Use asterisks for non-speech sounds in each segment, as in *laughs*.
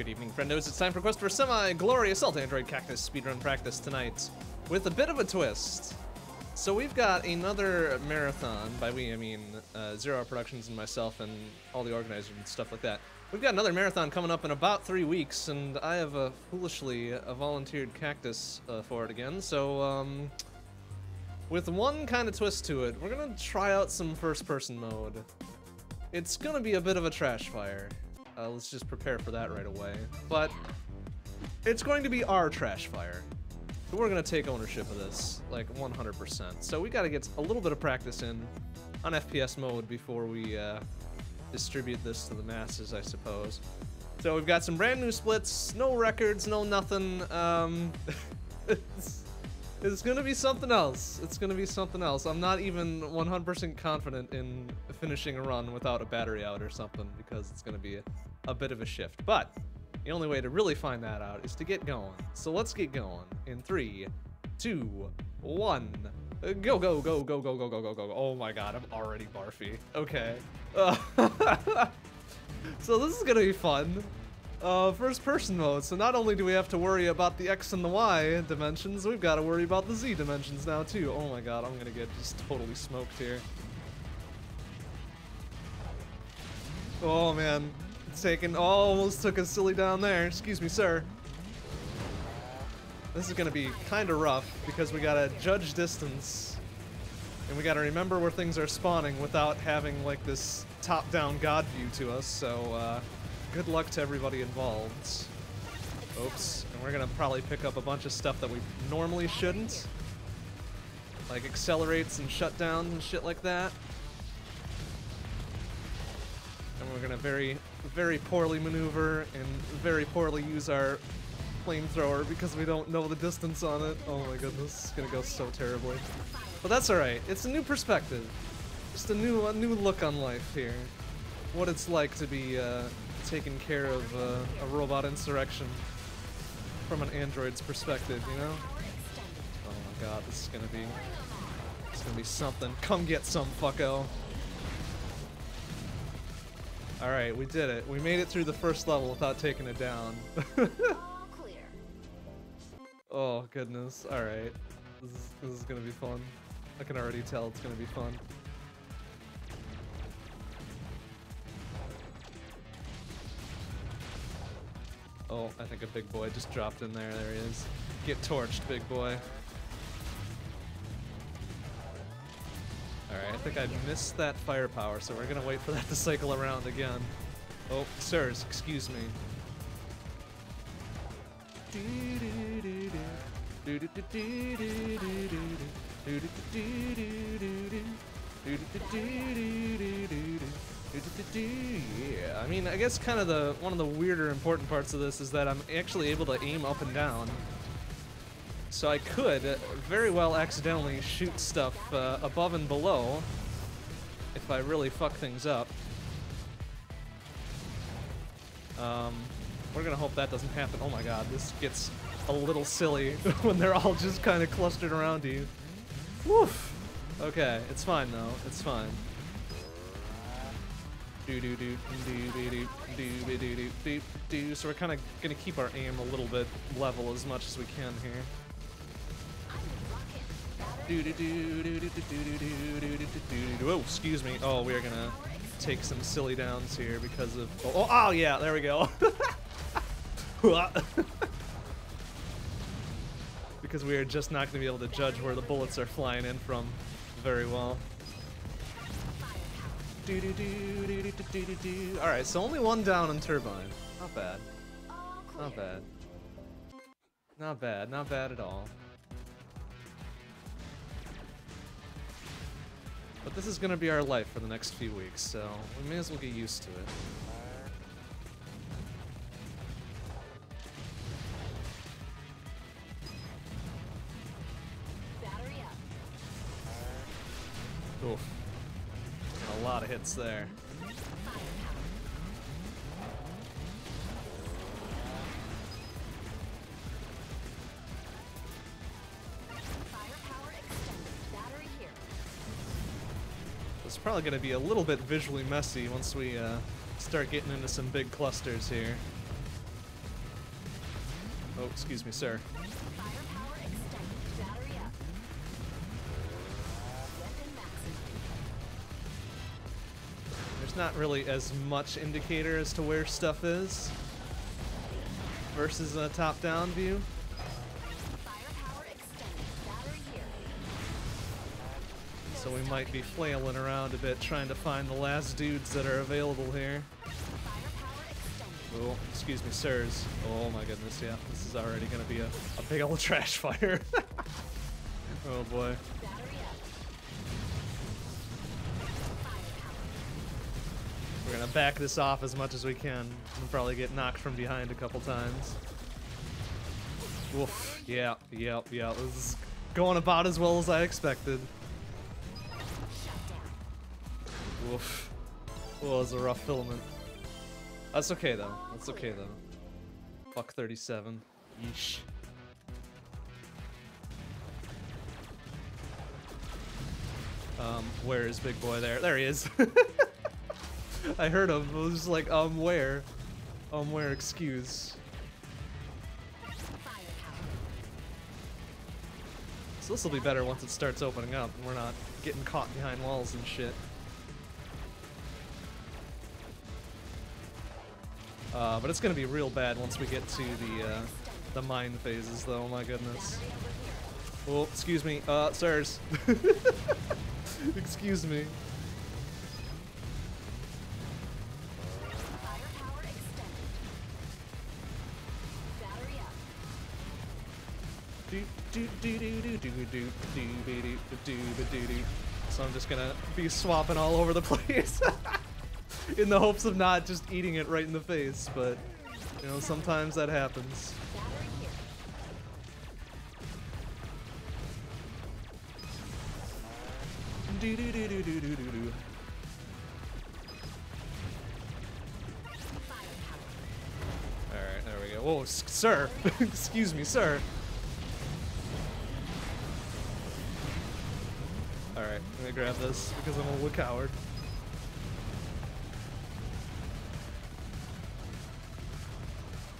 Good evening, friendos. It's time for Quest for Semi-Glory Assault Android Cactus speedrun practice tonight with a bit of a twist. So we've got another marathon, by we I mean uh, Zero Hour Productions and myself and all the organizers and stuff like that. We've got another marathon coming up in about three weeks, and I have foolishly volunteered Cactus uh, for it again, so um, with one kind of twist to it, we're gonna try out some first-person mode. It's gonna be a bit of a trash fire. Uh, let's just prepare for that right away. But it's going to be our trash fire. So we're gonna take ownership of this, like 100%. So we gotta get a little bit of practice in on FPS mode before we uh, distribute this to the masses, I suppose. So we've got some brand new splits, no records, no nothing. Um, it's, *laughs* it's gonna be something else. It's gonna be something else. I'm not even 100% confident in finishing a run without a battery out or something because it's gonna be a, bit of a shift. But the only way to really find that out is to get going. So let's get going in three, two, one. Go, go, go, go, go, go, go, go, go. Oh my god, I'm already barfy. Okay. Uh, *laughs* so this is gonna be fun. Uh, first person mode, so not only do we have to worry about the X and the Y dimensions, we've got to worry about the Z dimensions now too. Oh my god, I'm gonna get just totally smoked here. Oh man, taken, almost took a silly down there. Excuse me, sir. This is gonna be kinda rough because we gotta judge distance and we gotta remember where things are spawning without having like this top-down god view to us, so uh, good luck to everybody involved. Oops, and we're gonna probably pick up a bunch of stuff that we normally shouldn't. Like accelerates and shutdowns and shit like that. And we're gonna very, very poorly maneuver and very poorly use our flamethrower because we don't know the distance on it. Oh my goodness, it's gonna go so terribly. But that's alright, it's a new perspective. Just a new, a new look on life here. What it's like to be uh, taking care of uh, a robot insurrection from an android's perspective, you know? Oh my god, this is gonna be, it's gonna be something. Come get some, fucko. Alright, we did it. We made it through the first level without taking it down. *laughs* Oh, goodness. Alright. This is, this is gonna be fun. I can already tell it's gonna be fun. Oh, I think a big boy just dropped in there. There he is. Get torched, big boy. Alright, I think I missed that firepower, so we're gonna wait for that to cycle around again. Oh, sirs, excuse me. Yeah, I mean, I guess kind of the one of the weirder important parts of this is that I'm actually able to aim up and down. So I could very well accidentally shoot stuff uh, above and below if I really fuck things up. Um, we're gonna hope that doesn't happen. Oh my god, this gets a little silly when they're all just kind of clustered around you. Woof! Okay, it's fine though. It's fine. Do do do do do do do do do do. So we're kind of gonna keep our aim a little bit level as much as we can here. Oh, excuse me. Oh, we are gonna take some silly downs here because of. Oh, oh, oh yeah, there we go. because we are just not gonna be able to judge where the bullets are flying in from very well. All right, so only one down on turbine. Not bad. Not bad. Not bad. Not bad at all. But this is gonna be our life for the next few weeks, so we may as well get used to it. Battery up. Oof. A lot of hits there. It's probably going to be a little bit visually messy once we uh, start getting into some big clusters here. Oh, excuse me, sir. There's not really as much indicator as to where stuff is versus a top-down view. So we might be flailing around a bit trying to find the last dudes that are available here. Oh, excuse me, sirs. Oh my goodness, yeah. This is already gonna be a, a big old *laughs* trash fire. *laughs* oh boy. We're gonna back this off as much as we can and probably get knocked from behind a couple times. Oof. Yeah, yeah, yeah. This is going about as well as I expected. Oof. Well, it was a rough filament. That's okay though. That's okay though. Fuck 37. Yeesh. Um, where is Big Boy there? There he is. *laughs* I heard him. I was like, um, where? Um, where? Excuse. So this will be better once it starts opening up and we're not getting caught behind walls and shit. Uh, but it's going to be real bad once we get to the uh, the mine phases, though. Oh my goodness. Well, excuse me. Uh, sirs. excuse me. So I'm just gonna be swapping all over the place. *laughs* in the hopes of not just eating it right in the face, but you know, sometimes that happens. Do do do do do do do do. Alright, there we go. Whoa, sir! *laughs* Excuse me, sir! Alright, let me grab this because I'm a coward.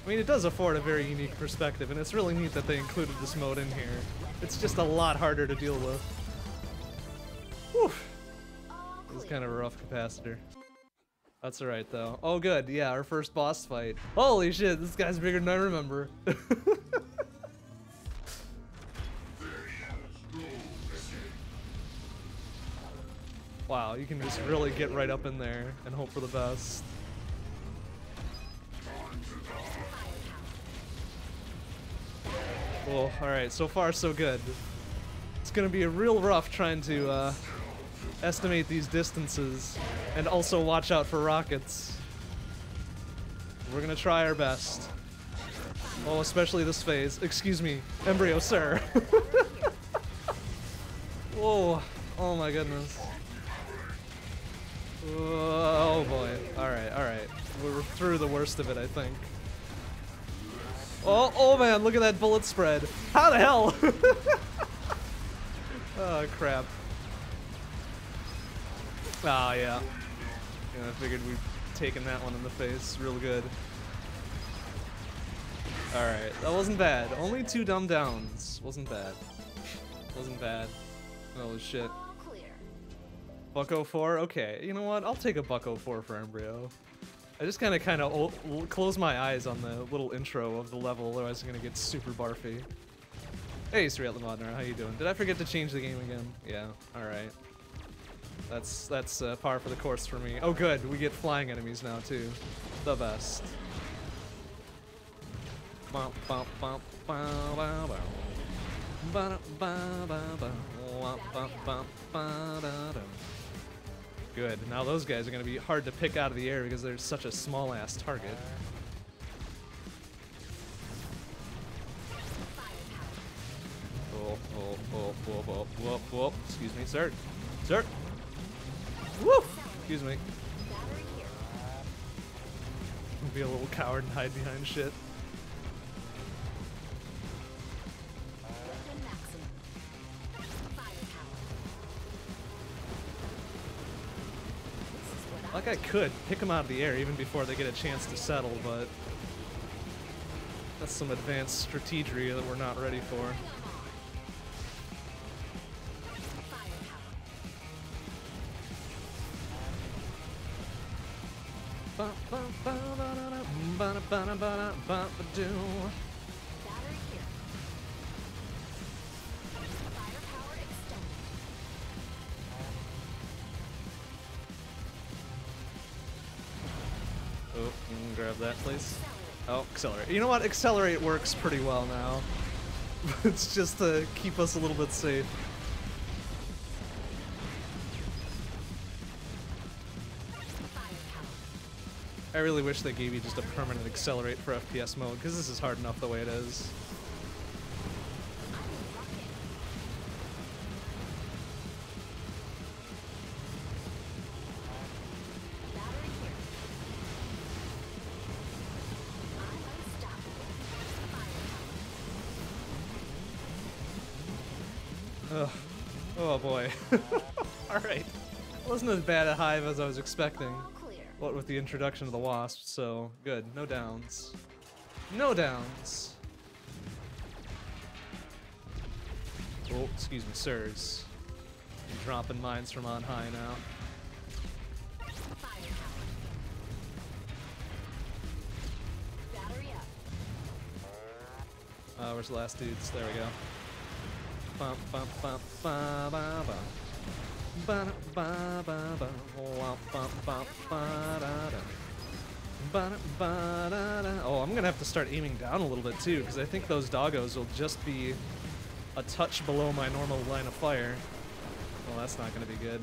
I mean, it does afford a very unique perspective, and it's really neat that they included this mode in here. It's just a lot harder to deal with. Whew. All It was clear. kind of a rough capacitor. That's alright though. Oh good, yeah, our first boss fight. Holy shit, this guy's bigger than I remember. *laughs* wow, you can just really get right up in there and hope for the best. Well, alright, so far so good. It's gonna be a real rough trying to uh, estimate these distances and also watch out for rockets. We're gonna try our best. Oh, especially this phase. Excuse me, embryo, sir. *laughs* Whoa. Oh my goodness. Oh boy. Alright, alright. We're through the worst of it, I think. Oh, oh man, look at that bullet spread. How the hell? *laughs* oh crap. Ah, yeah. Yeah, I figured we'd taken that one in the face real good. Alright, that wasn't bad. Only two dumb downs. Wasn't bad. Wasn't bad. Holy shit. Bucko 4? Okay, you know what? I'll take a Bucko 4 for Embryo. I just kind of kind of close my eyes on the little intro of the level, otherwise I'm gonna get super barfy. Hey, Sriat Lamadner, how you doing? Did I forget to change the game again? Yeah, alright. That's that's uh, par for the course for me. Oh good, we get flying enemies now too. The best. Good. Now those guys are going to be hard to pick out of the air because they're such a small ass target. Oh, oh, oh, oh, oh, oh, oh. Excuse me, sir. Sir. Woo! Excuse me. Be a little coward and hide behind shit. Like I could pick them out of the air even before they get a chance to settle, but That's some advanced strategery that we're not ready for. Ba- ba- ba- Oh, grab that, please. Oh, accelerate. You know what? Accelerate works pretty well now. *laughs* it's just to keep us a little bit safe. I really wish they gave you just a permanent accelerate for FPS mode, because this is hard enough the way it is. *laughs* Boy. Alright. Wasn't as bad a hive as I was expecting. What with the introduction of the wasp, so good. No downs. No downs. Oh, excuse me, sirs. I'm dropping mines from on high now. Uh, where's the last dudes? There we go. Oh, I'm gonna have to start aiming down a little bit too, because I think those doggos will just be a touch below my normal line of fire. Well, that's not gonna be good.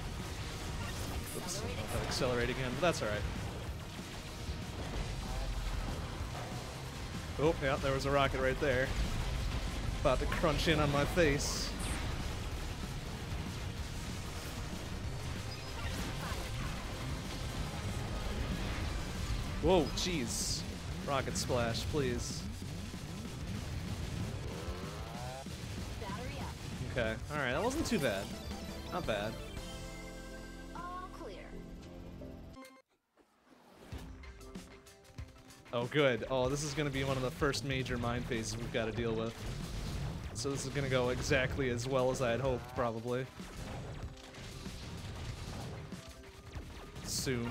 Oops, Accelerate. Again, but that's alright. Oh, yeah, there was a rocket right there. About to crunch in on my face. Whoa, jeez. Rocket splash, please. Okay, alright, that wasn't too bad. Not bad. Oh, good. Oh, this is gonna be one of the first major mine phases we've got to deal with. So this is gonna go exactly as well as I had hoped, probably. Soon.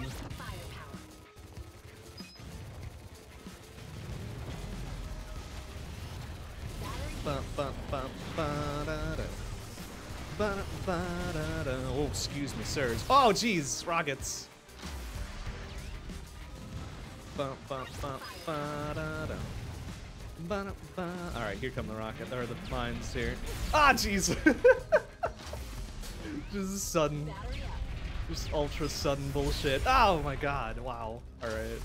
Oh, excuse me, sirs. Oh, jeez, rockets. All right, here come the rocket. There are the mines here. Ah, jeez. *laughs* Just sudden, just ultra sudden bullshit. Oh my god! Wow. All right.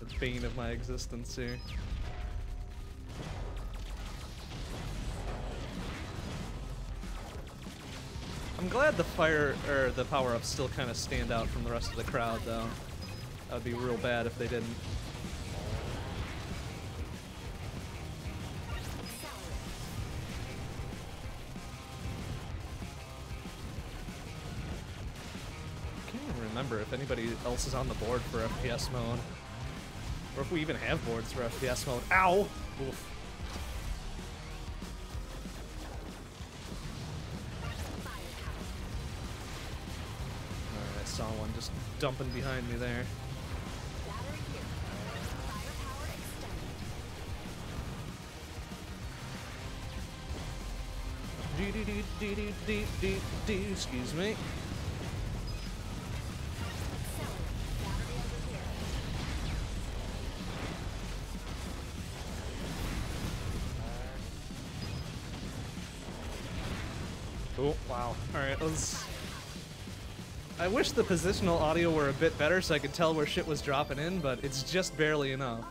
The bane of my existence here. I'm glad the fire or the power ups still kind of stand out from the rest of the crowd, though. That would be real bad if they didn't. I can't even remember if anybody else is on the board for FPS mode. Or if we even have boards for FPS mode. Ow! Oof. Alright, I saw one just dumping behind me there. Do do do do do do do do. Excuse me. Oh, wow. Alright, let's... I wish the positional audio were a bit better so I could tell where shit was dropping in, but it's just barely enough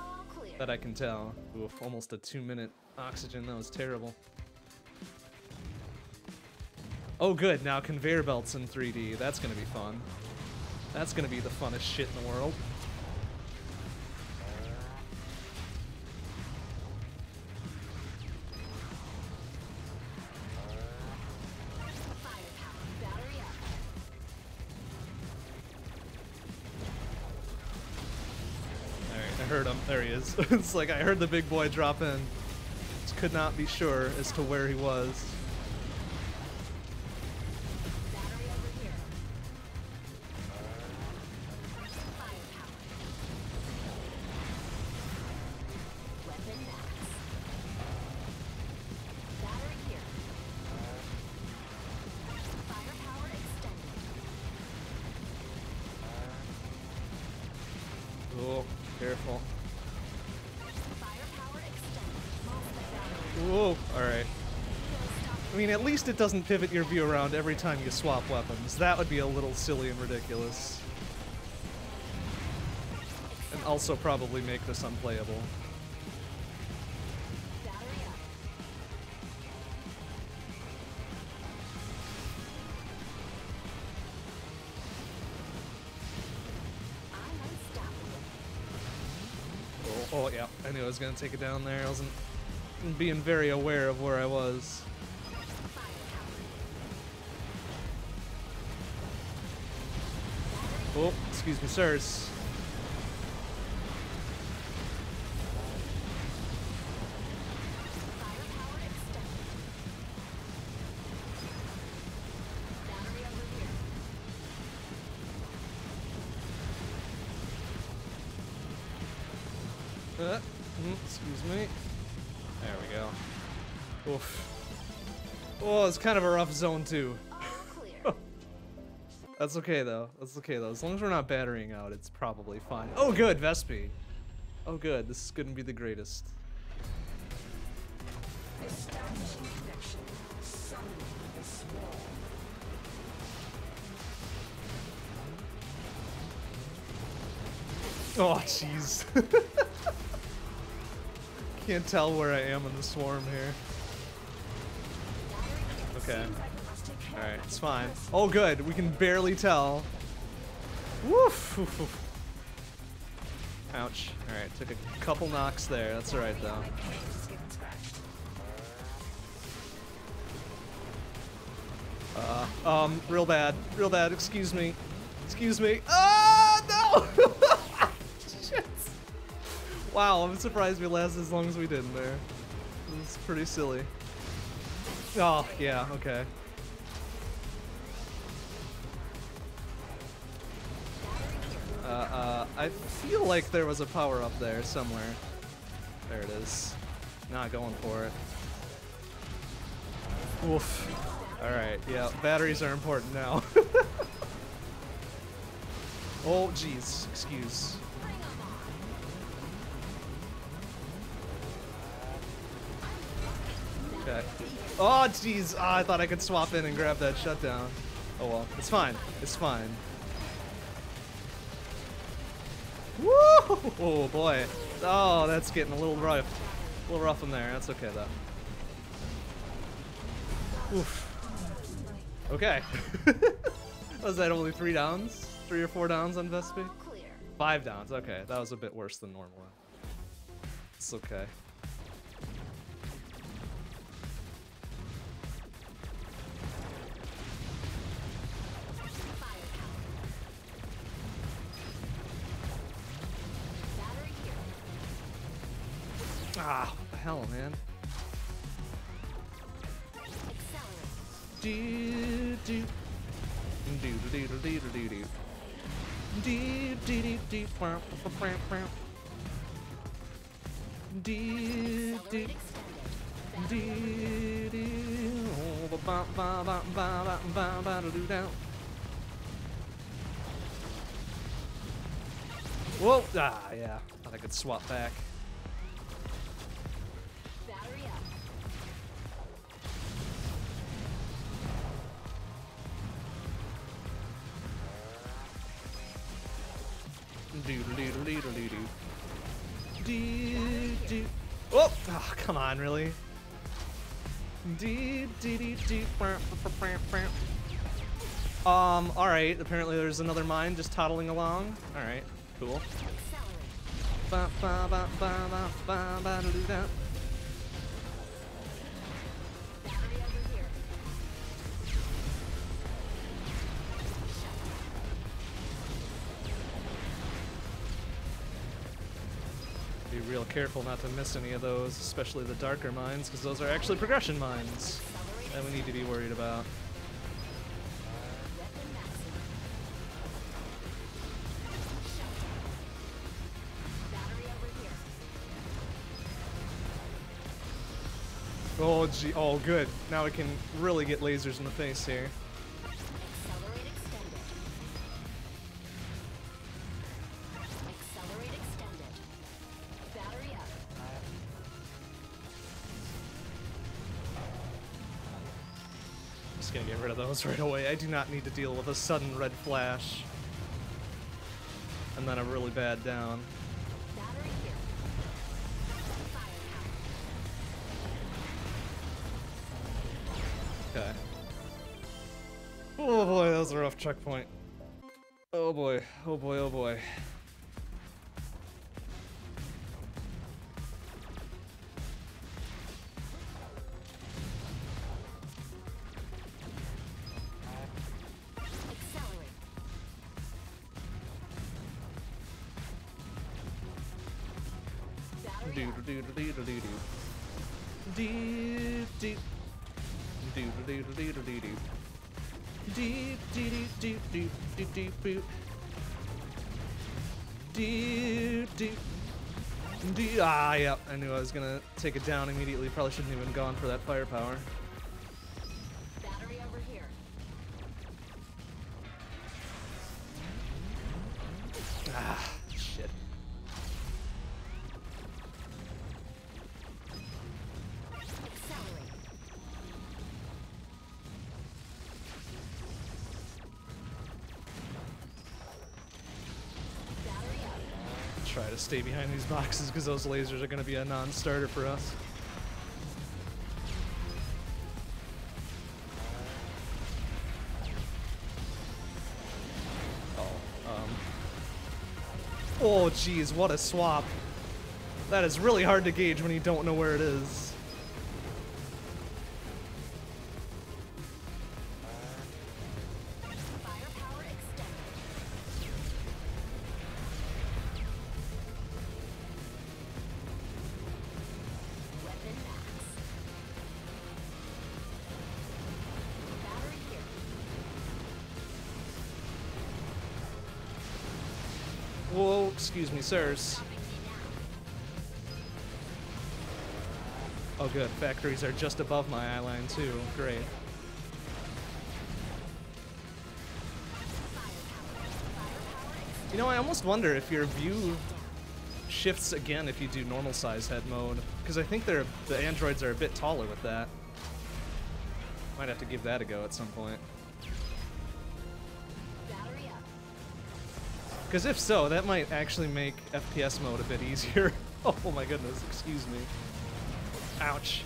that I can tell. Oof, almost a two minute oxygen, that was terrible. Oh good, now conveyor belts in 3D, that's gonna be fun. That's gonna be the funnest shit in the world. Alright, I heard him. There he is. *laughs* it's like I heard the big boy drop in. Just could not be sure as to where he was. Least it doesn't pivot your view around every time you swap weapons. That would be a little silly and ridiculous. And also probably make this unplayable. Oh, oh, yeah, I knew I was gonna take it down there. I wasn't being very aware of where I was. Excuse me, sirs. Uh, mm, excuse me. There we go. Oof. Oh, it's kind of a rough zone too. That's okay though. That's okay though. As long as we're not battering out, it's probably fine. Oh, good, Vespi. Oh, good. This is gonna be the greatest. Oh, jeez. *laughs* Can't tell where I am in the swarm here. Okay. Alright, it's fine. Oh, good. We can barely tell. Woof. Ouch. Alright, took a couple knocks there. That's alright, though. Uh, um, real bad. Real bad. Excuse me. Excuse me. Ah, no! *laughs* Shit. Wow, I'm surprised we lasted as long as we did in there. This is pretty silly. Oh, yeah, okay. Feel like there was a power up there somewhere. There it is. Not going for it. Oof. Alright, yeah, batteries are important now. *laughs* oh, jeez, excuse. Okay. Oh, jeez, ah, I thought I could swap in and grab that shutdown. Oh well, it's fine, it's fine. *laughs* Oh boy. Oh, that's getting a little rough. A little rough in there. That's okay though. Oof. Okay. *laughs* was that only three downs? Three or four downs on Vespi? Clear. Five downs. Okay, that was a bit worse than normal. It's okay. Ah, what the hell, man? Do do do do do do do do do. Do do do do. Do. Whoa! Ah, yeah. Thought I could swap back. Oh, oh, come on, really? Um, alright, apparently there's another mine just toddling along. Alright, cool. Be real careful not to miss any of those, especially the darker mines, because those are actually progression mines that we need to be worried about. Oh, gee, oh, good. Now we can really get lasers in the face here. Those right away. I do not need to deal with a sudden red flash. And then a really bad down. Okay. Oh boy, that was a rough checkpoint. Oh boy, oh boy, oh boy. Was gonna take it down immediately. Probably shouldn't even gone for that firepower. Stay behind these boxes because those lasers are gonna be a non-starter for us. Oh, um. Oh, geez, what a swap. That is really hard to gauge when you don't know where it is. Sirs. Oh, good. Factories are just above my eye line, too. Great. You know, I almost wonder if your view shifts again if you do normal size head mode, because I think they're the androids are a bit taller with that. Might have to give that a go at some point. Because if so, that might actually make FPS mode a bit easier. *laughs* oh my goodness, excuse me. Ouch.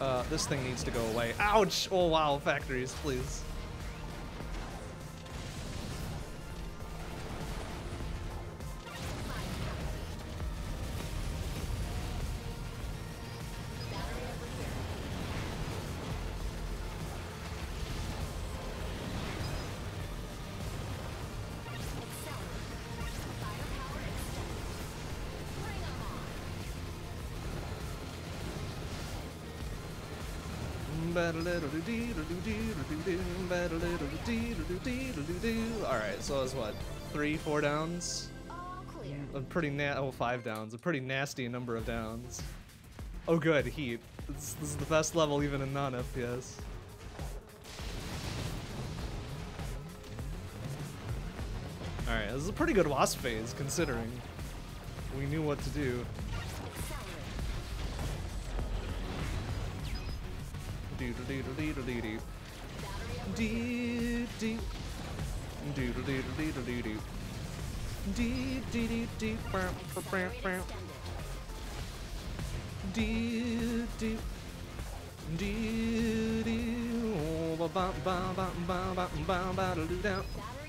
Uh, this thing needs to go away. Ouch! Oh wow, factories, please. Alright, so that's what? Three, four downs? A pretty na- oh, five downs. A pretty nasty number of downs. Oh good, heat. This, this is the best level even in non-FPS. Alright, this is a pretty good wasp phase, considering we knew what to do. doodle doodle doodle. Doo doo. Doodle doodle doodle doodle. Doo doo doo doo. Bow bow bow bow. Doo doo. Doo doo. Ba ba ba ba ba ba ba ba doo doo.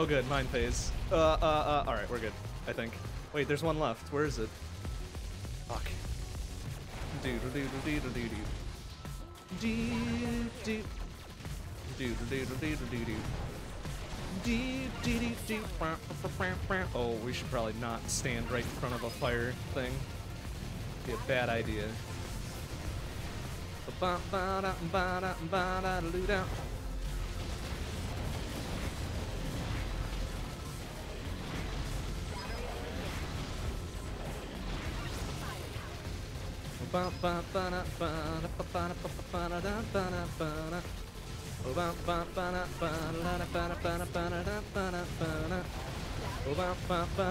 Oh, good. Mine phase. Uh, uh, uh. All right, we're good. I think. Wait, there's one left. Where is it? Fuck. Oh, we should probably not stand right in front of a fire thing. Be a bad idea.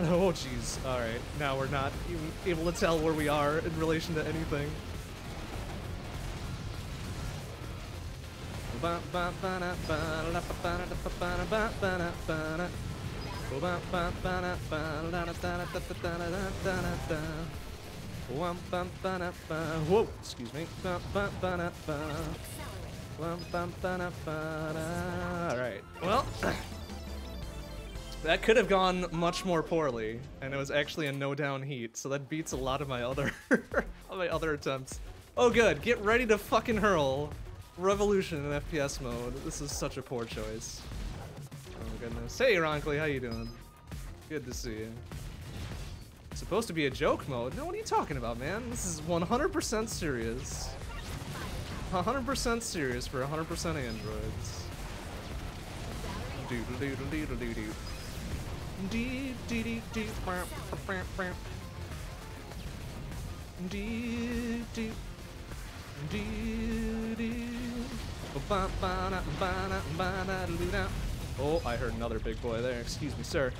Oh, jeez. All right. Now we're not even able to tell where we are in relation to anything. *laughs* Whoa, excuse me. Ba, ba, ba, da, ba. Accelerate. Wum, bum, ba, da, ba, da. All right. Well, *coughs* that could have gone much more poorly, and it was actually a no down heat, so that beats a lot of my other *laughs* my other attempts. Oh, good. Get ready to fucking hurl. Revolution in FPS mode. This is such a poor choice. Oh goodness. Hey, Ronkly, how you doing? Good to see you. Supposed to be a joke mode? No, what are you talking about, man? This is 100% serious. 100% serious for 100% androids. Oh, I heard another big boy there. Excuse me, sir.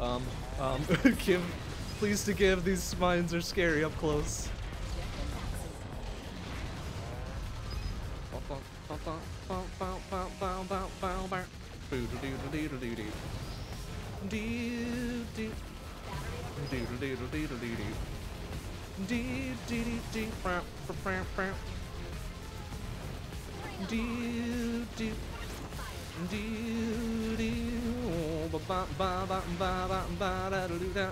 Um, um, *laughs* give, please to give, these mines are scary up close ba ba ba ba ba ba ba da da da.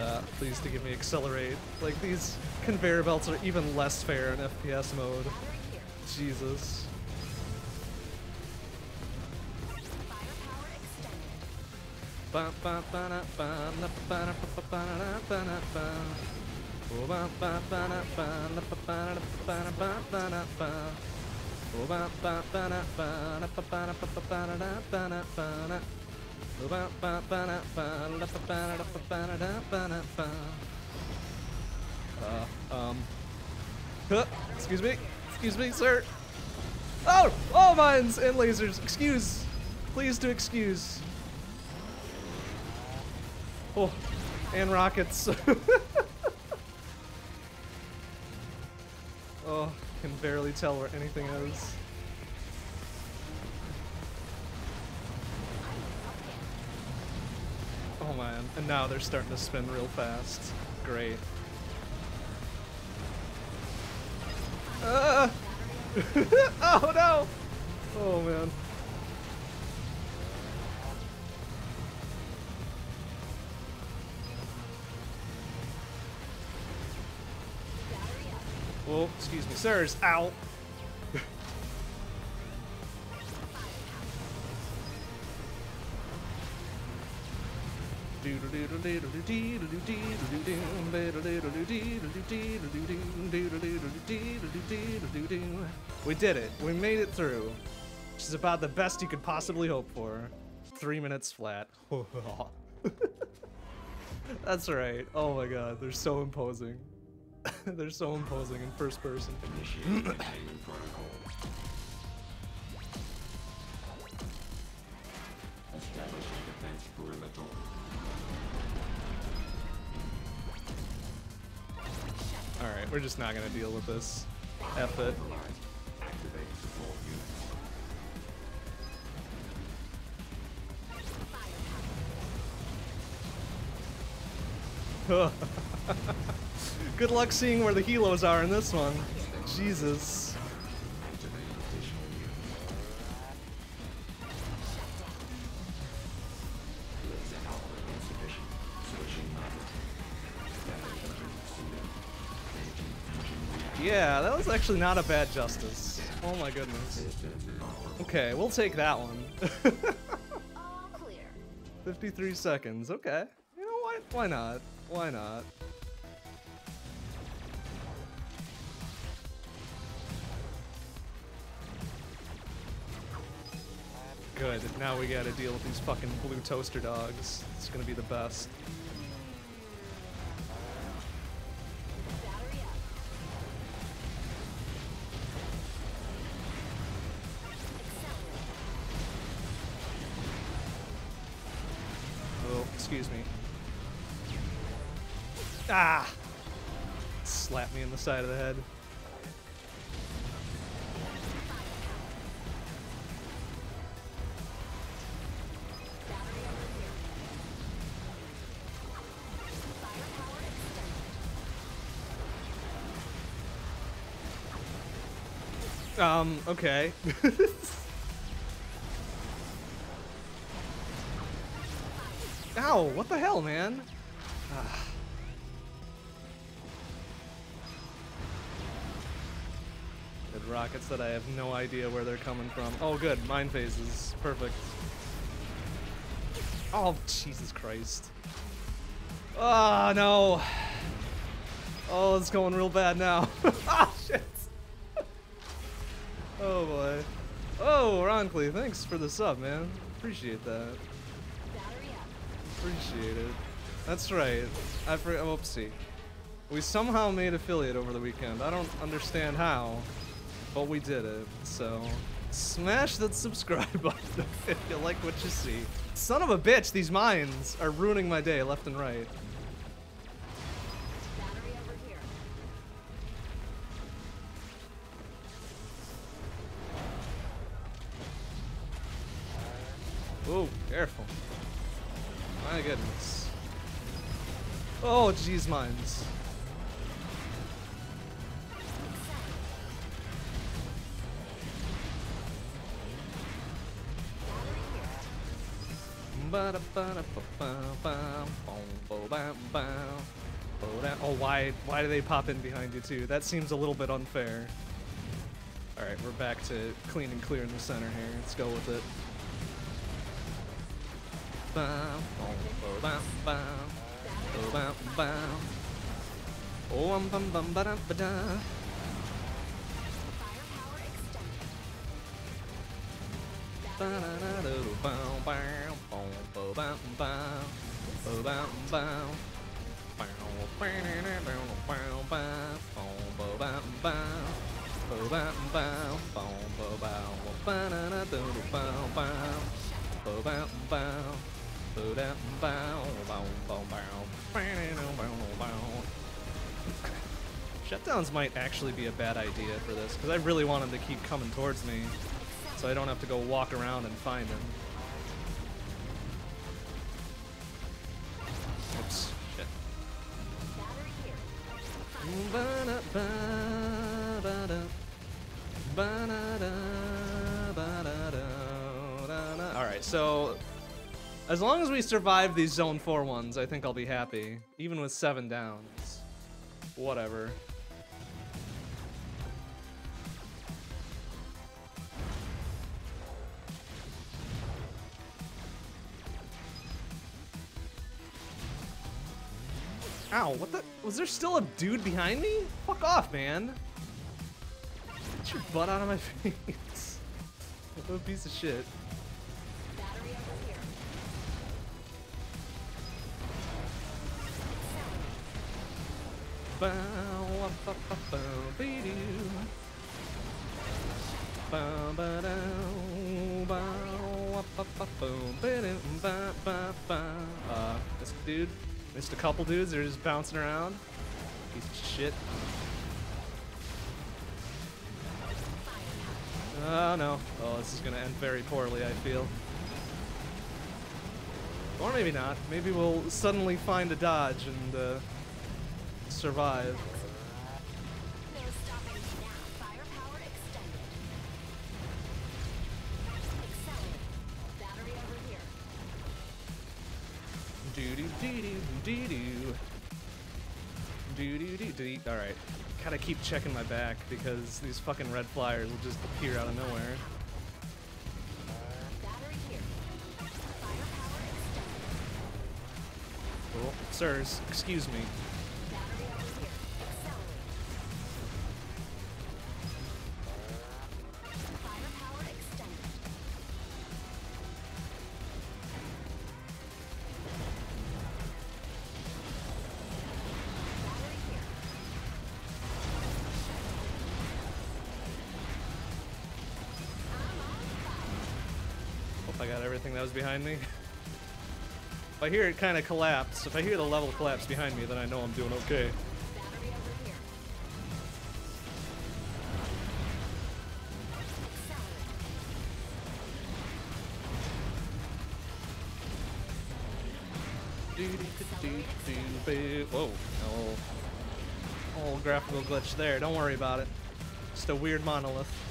Uh, please to give me accelerate. Like these conveyor belts are even less fair in FPS mode. Jesus. Uh, um. Huh, excuse me, excuse me, sir. Oh, All mines and lasers. Excuse, please do excuse. Oh, and rockets. *laughs* oh, can barely tell where anything is. Oh man, and now they're starting to spin real fast. Great. Ah! *laughs* oh no! Oh man. Excuse me, sirs. Ow! We did it. We made it through. Which is about the best you could possibly hope for. Three minutes flat. *laughs* That's right. Oh my god, they're so imposing. *laughs* They're so imposing in first person. Alright, we're just not gonna deal with this. F it. *laughs* Neutralized. Activate support units. Good luck seeing where the helos are in this one. Jesus. Activate additional units. Laser output insufficient. Switching mode. Static engine suited. Engaging engine reactor. Yeah, that was actually not a bad justice. Oh my goodness. Okay, we'll take that one. *laughs* 53 seconds, okay. You know what? Why not? Why not? Good, now we gotta deal with these fucking blue toaster dogs. It's gonna be the best. Oh, excuse me. Ah! Slap me in the side of the head. Um, okay. *laughs* Ow, what the hell, man? Ah. Good rockets that I have no idea where they're coming from. Oh, good, mine phases. Perfect. Oh, Jesus Christ. Ah, no. Oh, it's going real bad now. *laughs* ah, shit. Oh boy. Oh, Roncley, thanks for the sub, man. Appreciate that. Appreciate it. That's right. I forgot. Oh, Whoopsie. We somehow made affiliate over the weekend. I don't understand how, but we did it. So, smash that subscribe *laughs* button if you like what you see. Son of a bitch, these mines are ruining my day left and right. Jeez, mines. Oh, why why do they pop in behind you too? That seems a little bit unfair. All right, we're back to clean and clear in the center here. Let's go with it. Bam, bam. Oh, um, bum, bum, ba, da, ba, da. Ba, da, da, da, do, bow, bow, bow, bow, bow, bow, bow, bow, bow. Bow, bow, bow, bow, bow, bow, bow, bow, bow. Bow, bow, bow, bow, bow, ba, da, da, do, do, bow, bow. Bow, bow, bow. Bow, bow, bow, bow, bow. Bow, Shutdowns might actually be a bad idea for this, because I really want him to keep coming towards me, so I don't have to go walk around and find them. Oops, shit. Alright, so as long as we survive these zone 4 ones, I think I'll be happy. Even with 7 downs. Whatever. Ow, what the? Was there still a dude behind me? Fuck off, man. Get your butt out of my *laughs* face. what a piece of shit. Uh, this dude, missed a couple dudes. They're just bouncing around. Piece of shit. Oh no. Oh, this is gonna end very poorly, I feel. Or maybe not. Maybe we'll suddenly find a dodge and uh, survive. Do do do do do do. Do do do do. All right. Gotta keep checking my back because these fucking red flyers will just appear out of nowhere. Sirs, excuse me. That was behind me. If I hear it kind of collapse, if I hear the level collapse behind me, then I know I'm doing okay. Whoa. Oh. Whole graphical glitch there. Don't worry about it. Just a weird monolith.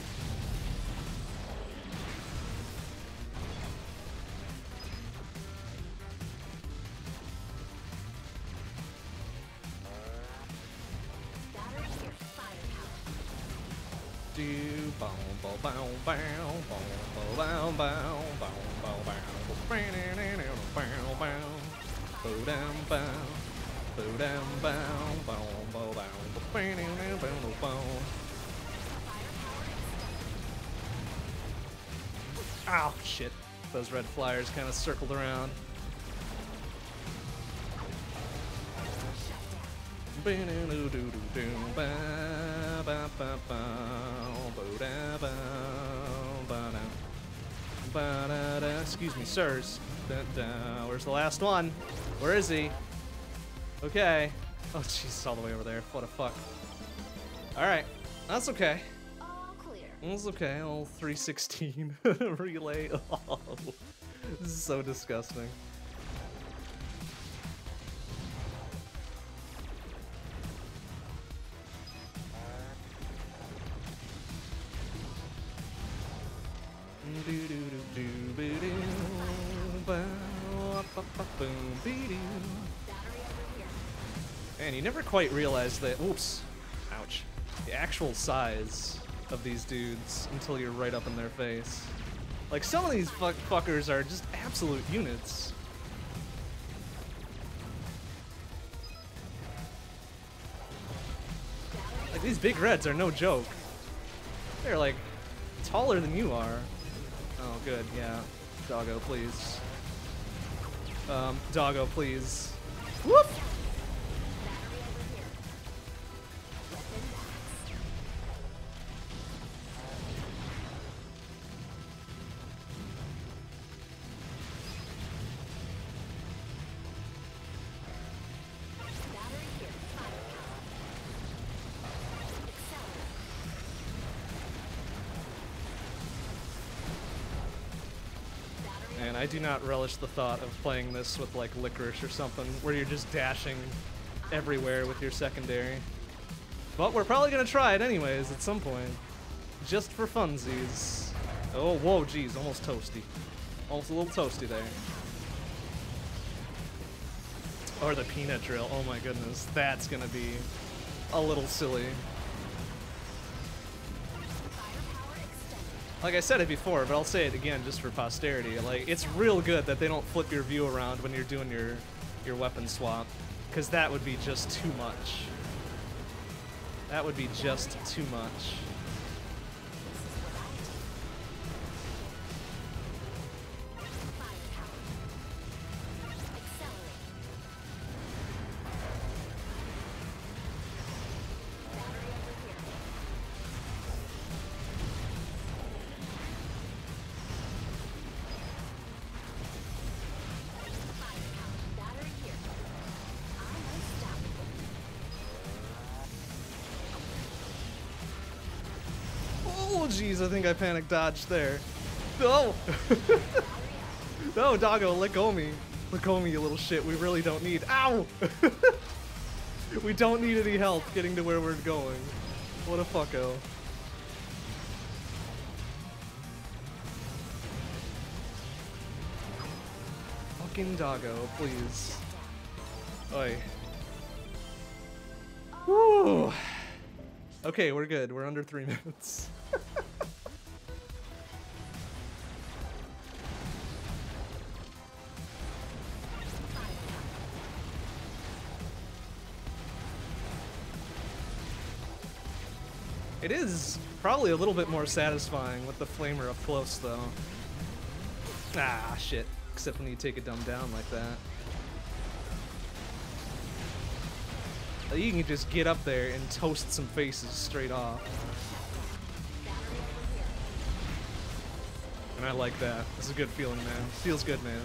Those red flyers kind of circled around. Excuse me, sirs. Dun. Uh, where's the last one? Where is he? Okay. Oh, jeez, all the way over there. What a fuck. Alright. That's okay. All clear. That's okay. Old 316 *laughs* relay. Is so disgusting. Man, you never quite realize that. Oops. Ouch. The actual size of these dudes until you're right up in their face. Like, some of these fuck fuckers are just absolute units. Like, these big reds are no joke. They're like taller than you are. Oh, good, yeah. Doggo, please. Um, doggo, please. Whoop! Do not relish the thought of playing this with like licorice or something, where you're just dashing everywhere with your secondary. But we're probably gonna try it anyways at some point, just for funsies. Oh, whoa, geez, almost toasty, almost a little toasty there. Or the peanut drill. Oh my goodness, that's gonna be a little silly. Like I said it before, but I'll say it again just for posterity. Like it's real good that they don't flip your view around when you're doing your your weapon swap, because that would be just too much. That would be just too much. Jeez, I think I panic dodged there. No! *laughs* no, doggo, let go me. Let go me, you little shit. We really don't need. Ow! *laughs* we don't need any help getting to where we're going. What a fucko. Fucking doggo, please. Oi. Woo! Okay, we're good. We're under three *laughs* minutes. Is probably a little bit more satisfying with the flamer up close, though. Ah, shit. Except when you take a dumb down like that. You can just get up there and toast some faces straight off. And I like that. It's a good feeling, man. Feels good, man.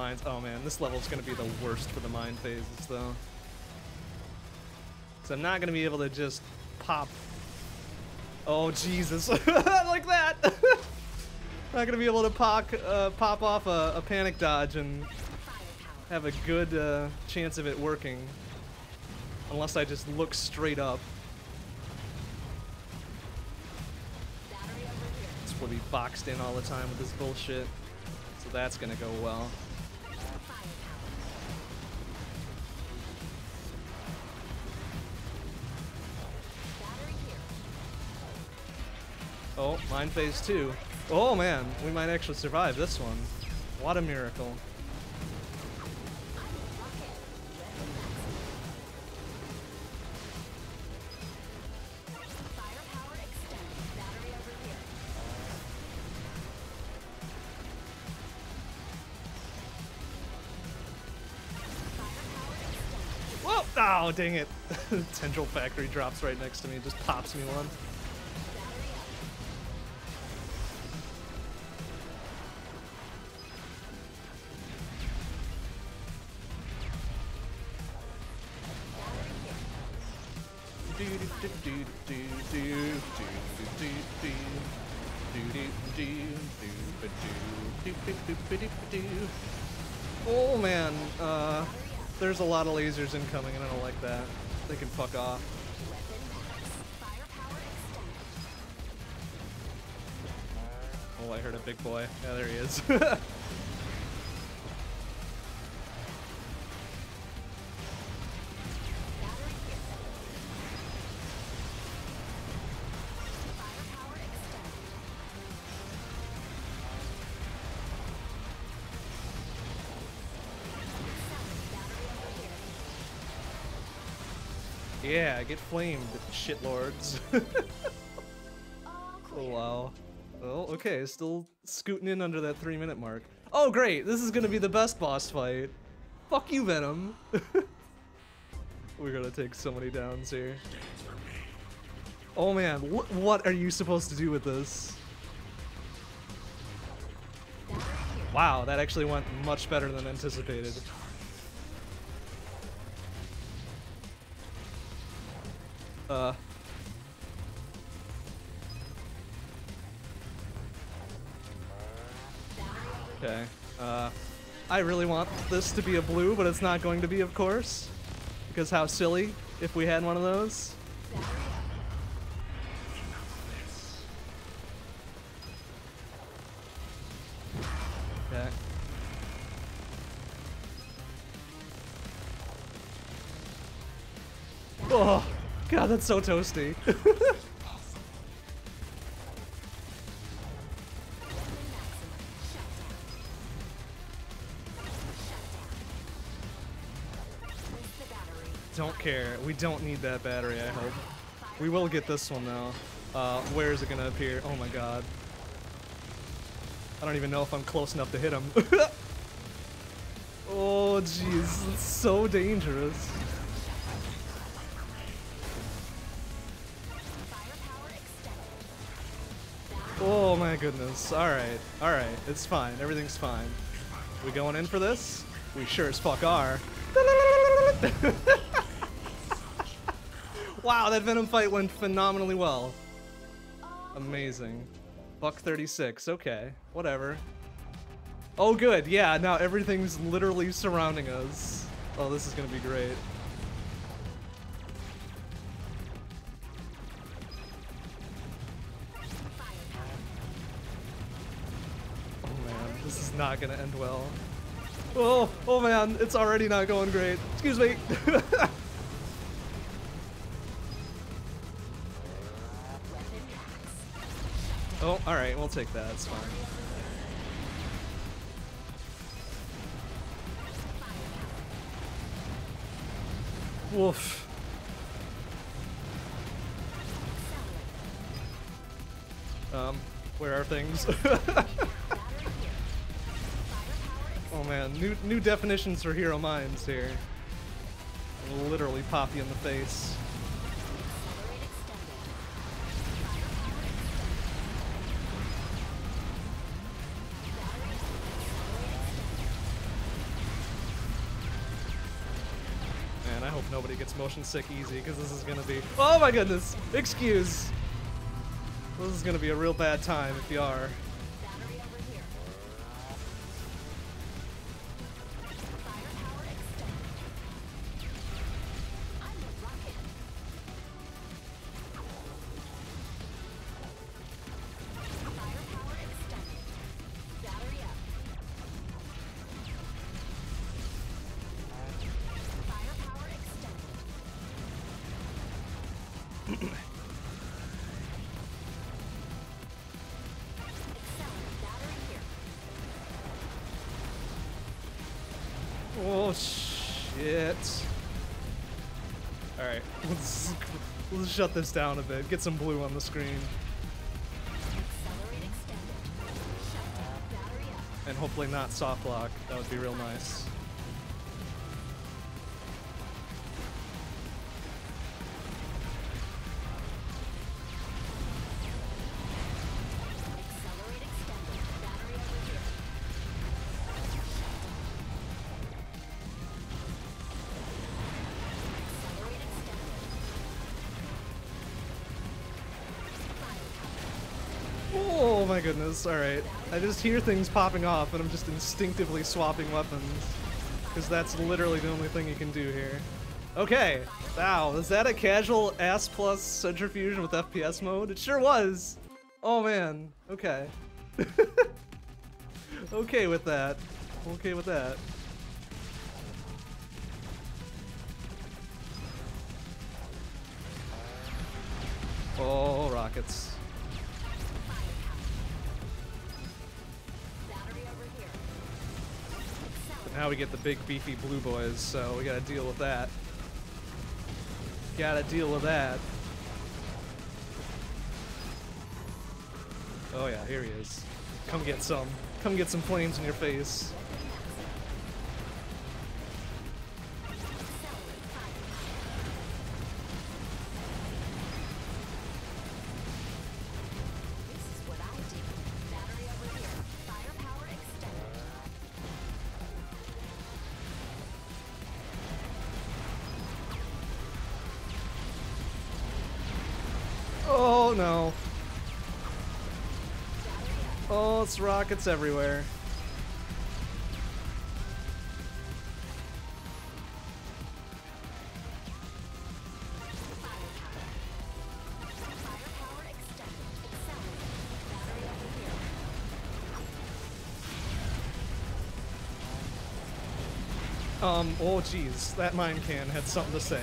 Mines. Oh man, this level's gonna be the worst for the mine phases though. So I'm not gonna be able to just pop. Oh Jesus, *laughs* like that. *laughs* not gonna be able to pop uh, pop off a, a panic dodge and have a good uh, chance of it working, unless I just look straight up. This will be boxed in all the time with this bullshit, so that's gonna go well. Mine phase two. Oh man, we might actually survive this one. What a miracle. Whoa! Oh, dang it. *laughs* Tendril Factory drops right next to me, just pops me one. A lot of lasers incoming and I don't like that. They can fuck off. Oh, I heard a big boy. Yeah, there he is. *laughs* get flamed, shitlords. *laughs* Oh wow. Well, okay, still scooting in under that three minute mark. Oh great, this is gonna be the best boss fight. Fuck you, Venom. *laughs* We're gonna take so many downs here. Oh man, wh- what are you supposed to do with this? Wow, that actually went much better than anticipated. Uh. Okay. Uh, I really want this to be a blue, but it's not going to be, of course. Because how silly if we had one of those. That's so toasty. Don't care. We don't need that battery, I hope. We will get this one, though. Uh, where is it gonna appear? Oh my god. I don't even know if I'm close enough to hit him. *laughs* oh, jeez. So dangerous. Goodness. Alright, alright. It's fine. Everything's fine. We going in for this? We sure as fuck are. *laughs* wow, that Venom fight went phenomenally well. Amazing. Buck 36. Okay, whatever. Oh, good. Yeah, now everything's literally surrounding us. Oh, this is gonna be great. Not gonna end well. Oh, oh man, it's already not going great. Excuse me. *laughs* oh, alright, we'll take that. It's fine. Woof. Um, where are things? *laughs* man, new new definitions for hero mines here. Literally pop you in the face. Man, I hope nobody gets motion sick easy, because this is gonna be. Oh my goodness! Excuse! This is gonna be a real bad time if you are. Oh shit. Alright, *laughs* let's, let's shut this down a bit. Get some blue on the screen. And hopefully not soft lock. That would be real nice. Goodness, alright. I just hear things popping off and I'm just instinctively swapping weapons. Because that's literally the only thing you can do here. Okay, wow, is that a casual ass plus centrifusion with FPS mode? It sure was! Oh man, okay. *laughs* okay with that. Okay with that. We get the big beefy blue boys, so we gotta deal with that. Gotta deal with that. Oh yeah, here he is. Come get some. Come get some flames in your face. Rockets everywhere. Um, oh jeez, that mine can had something to say.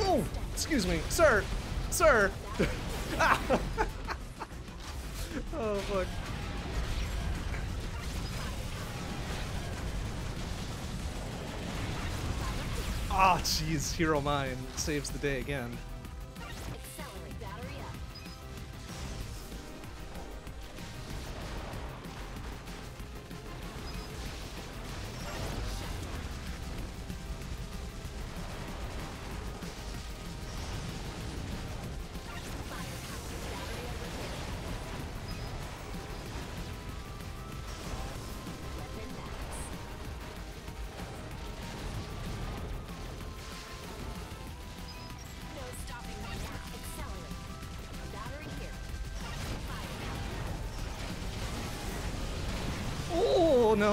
Oh, excuse me, sir, sir. *laughs* Ah. Oh fuck. Ah, jeez, hero mine saves the day again.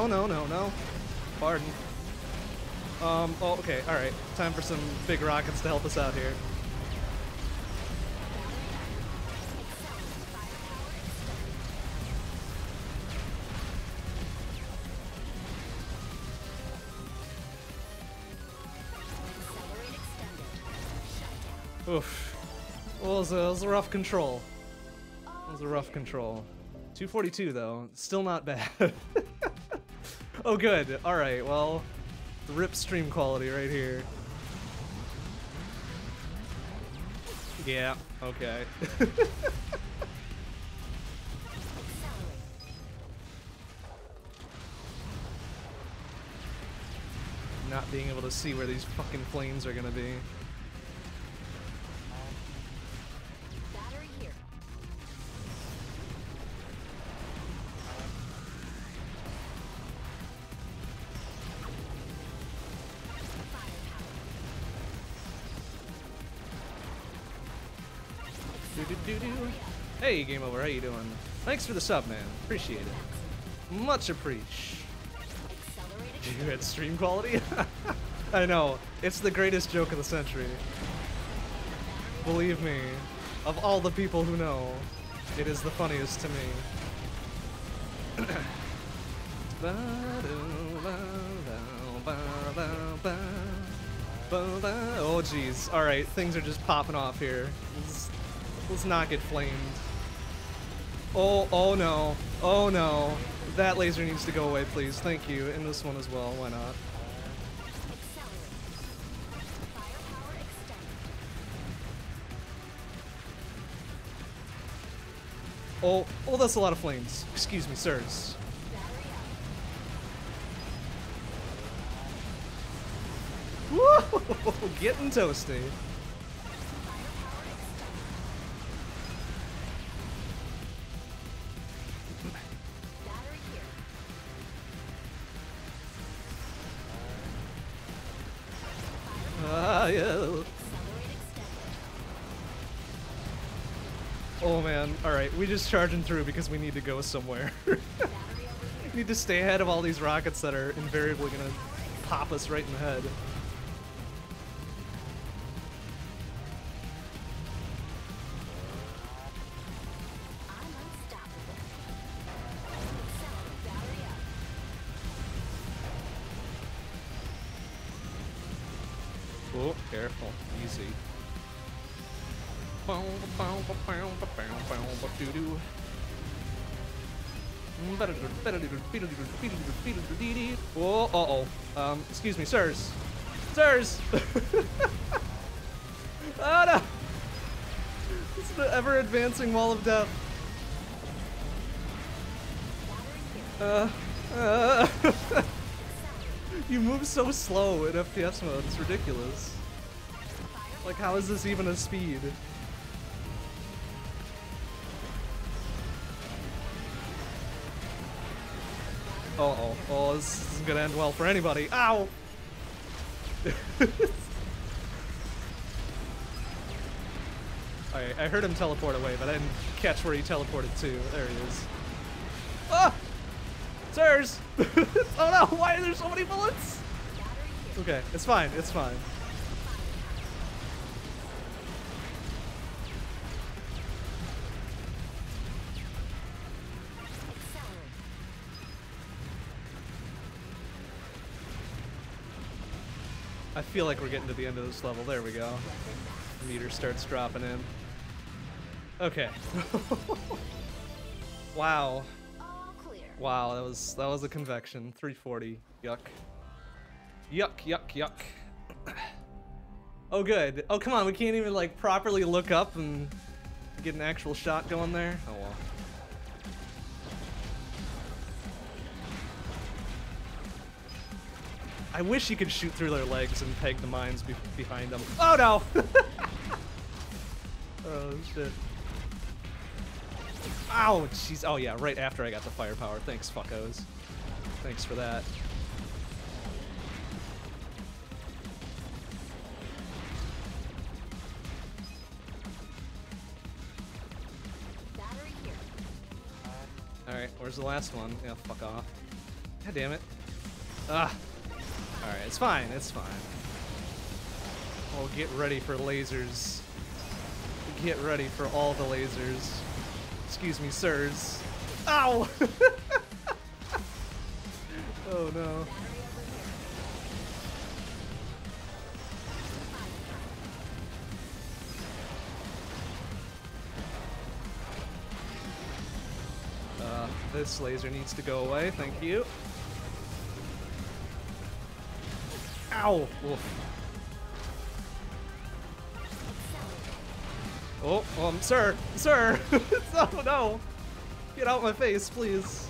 No, no, no, no. Pardon. Um, oh, okay, alright. Time for some big rockets to help us out here. Oof. Well, it was, a, it was a rough control. It was a rough control. 242 though, still not bad. *laughs* oh good, alright, well, rip stream quality right here. Yeah, okay. *laughs* Not being able to see where these fucking flames are gonna be. Hey, Game Over, how you doing? Thanks for the sub, man. Appreciate it. Much appreciate. Accelerate You had stream quality? *laughs* I know. It's the greatest joke of the century. Believe me, of all the people who know, it is the funniest to me. *coughs* Oh jeez. Alright, things are just popping off here. Let's, let's not get flamed. Oh, oh no. Oh no. That laser needs to go away, please. Thank you. And this one as well. Why not? Oh, oh, that's a lot of flames. Excuse me, sirs. Whoa! Getting toasty. We just charging through because we need to go somewhere. *laughs* Here. need to stay ahead of all these rockets that are invariably gonna pop us right in the head. Oh, uh-oh. Um, excuse me, sirs. Sirs! oh *laughs* no! It's the ever-advancing wall of death. Uh, uh, *laughs* you move so slow in FPS mode, it's ridiculous. Like, how is this even a speed? Oh, this isn't gonna end well for anybody. Ow! *laughs* Alright, I heard him teleport away, but I didn't catch where he teleported to. There he is. Ah! Sirs! *laughs* oh no, why are there so many bullets? Okay, it's fine, it's fine. Feel like we're getting to the end of this level. There we go. Meter starts dropping in. Okay. *laughs* wow. Wow, that was that was a convection. 340. Yuck. Yuck, yuck, yuck. oh good. Oh come on, we can't even like properly look up and get an actual shot going there. Oh well. I wish you could shoot through their legs and peg the mines be behind them. Oh no! *laughs* oh shit. Ow! Jeez. Oh yeah, right after I got the firepower. Thanks, fuckos. Thanks for that. Alright, where's the last one? Yeah, fuck off. God damn it. Ah. Alright, it's fine, it's fine. Oh, get ready for lasers. Get ready for all the lasers. Excuse me, sirs. Ow! *laughs* oh no. Uh, this laser needs to go away, thank you. Ow! Oof. Oh, um, sir, sir! *laughs* no, no! Get out my face, please.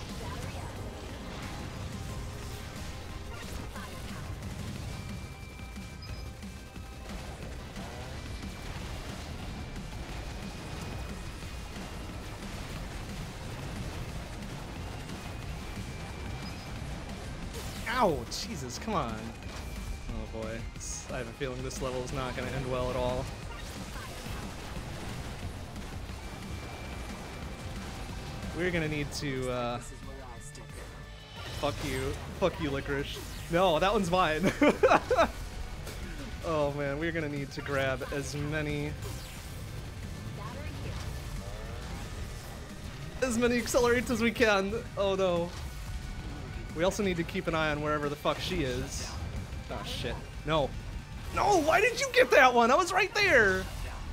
Ow! Jesus, come on. Boy. I have a feeling this level is not going to end well at all. We're gonna need to, uh... Fuck you. Fuck you, Licorice. No, that one's mine. *laughs* oh man, we're gonna need to grab as many... As many accelerates as we can. Oh no. We also need to keep an eye on wherever the fuck she is. Oh shit. No. No, why did you get that one? I was right there.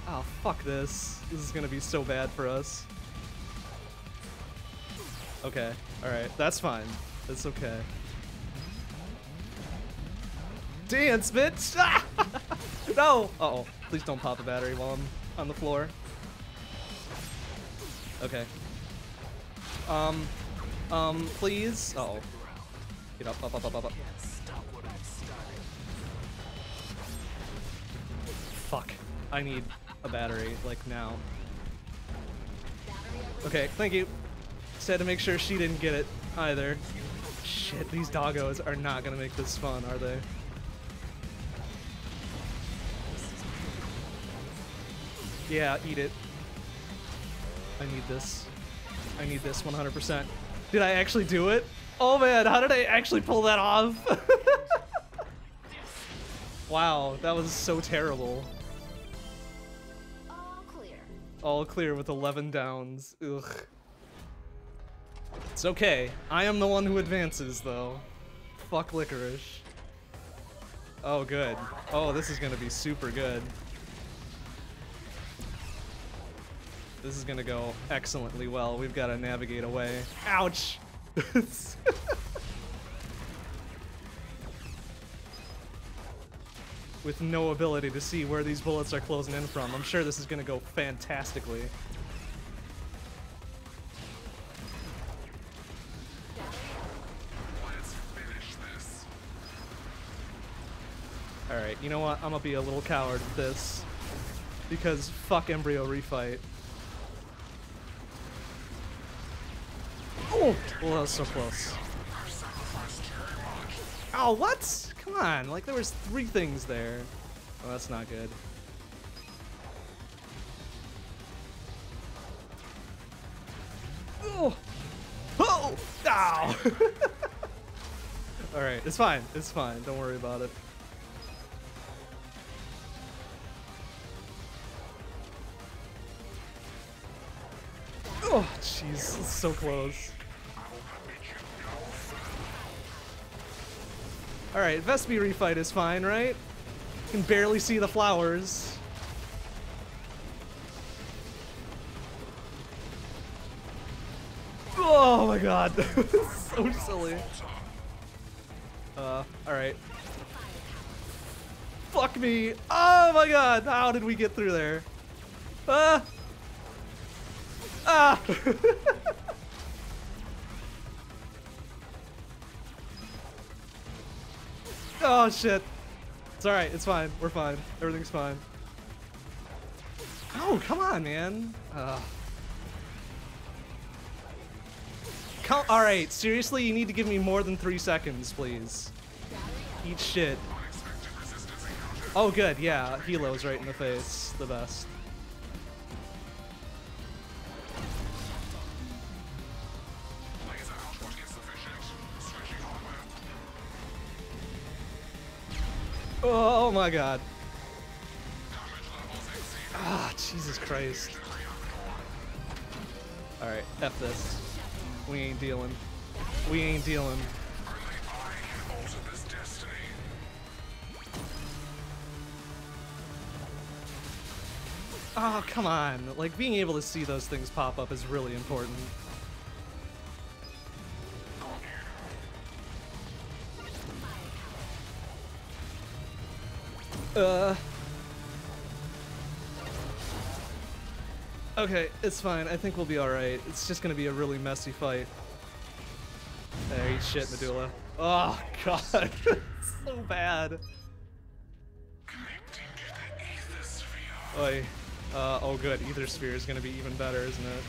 Oh, fuck this. This is gonna be so bad for us. Okay, alright, that's fine. That's okay. Dance, bitch! *laughs* no! Uh oh, please don't pop a battery while I'm on the floor. Okay. Um, um, please? Uh oh. Get up, up, up, up, up, up. I need a battery, like now. Okay, thank you. Had to make sure she didn't get it either. Shit, these doggos are not gonna make this fun, are they? Yeah, eat it. I need this. I need this 100%. Did I actually do it? Oh man, how did I actually pull that off? *laughs* wow, that was so terrible. All clear. With 11 downs. Ugh. It's okay. I am the one who advances, though. Fuck licorice. Oh, good. Oh, this is gonna be super good. This is gonna go excellently well. We've got to navigate away. Ouch! *laughs* With no ability to see where these bullets are closing in from. I'm sure this is gonna go fantastically. Alright, you know what? I'm gonna be a little coward with this. Because fuck Embryo Refight. Oh! Well, that was so close. Oh, what? Come on, like there was three things there. Oh, that's not good. Oh! Oh! Ow! *laughs* Alright, it's fine. It's fine. Don't worry about it. Oh, jeez. So close. Alright, Vespi refight is fine, right? Can barely see the flowers. Oh my god. *laughs* so silly. Uh, alright. Fuck me. Oh my god. How did we get through there? Ah! Ah! *laughs* oh shit. It's alright, it's fine. We're fine. Everything's fine. Oh, come on, man. Uh. Come, alright, seriously, you need to give me more than three seconds, please. Eat shit. Oh, good, yeah. Helo's right in the face. The best. Oh my god. Ah, Jesus Christ. Alright, F this. We ain't dealing. We ain't dealing. Oh, come on. Like, being able to see those things pop up is really important. Uh. Okay, it's fine. I think we'll be alright. It's just gonna be a really messy fight. Eat shit, Medulla. Oh, God. *laughs* so bad. Oi. Uh, oh good, Ether Sphere is gonna be even better, isn't it?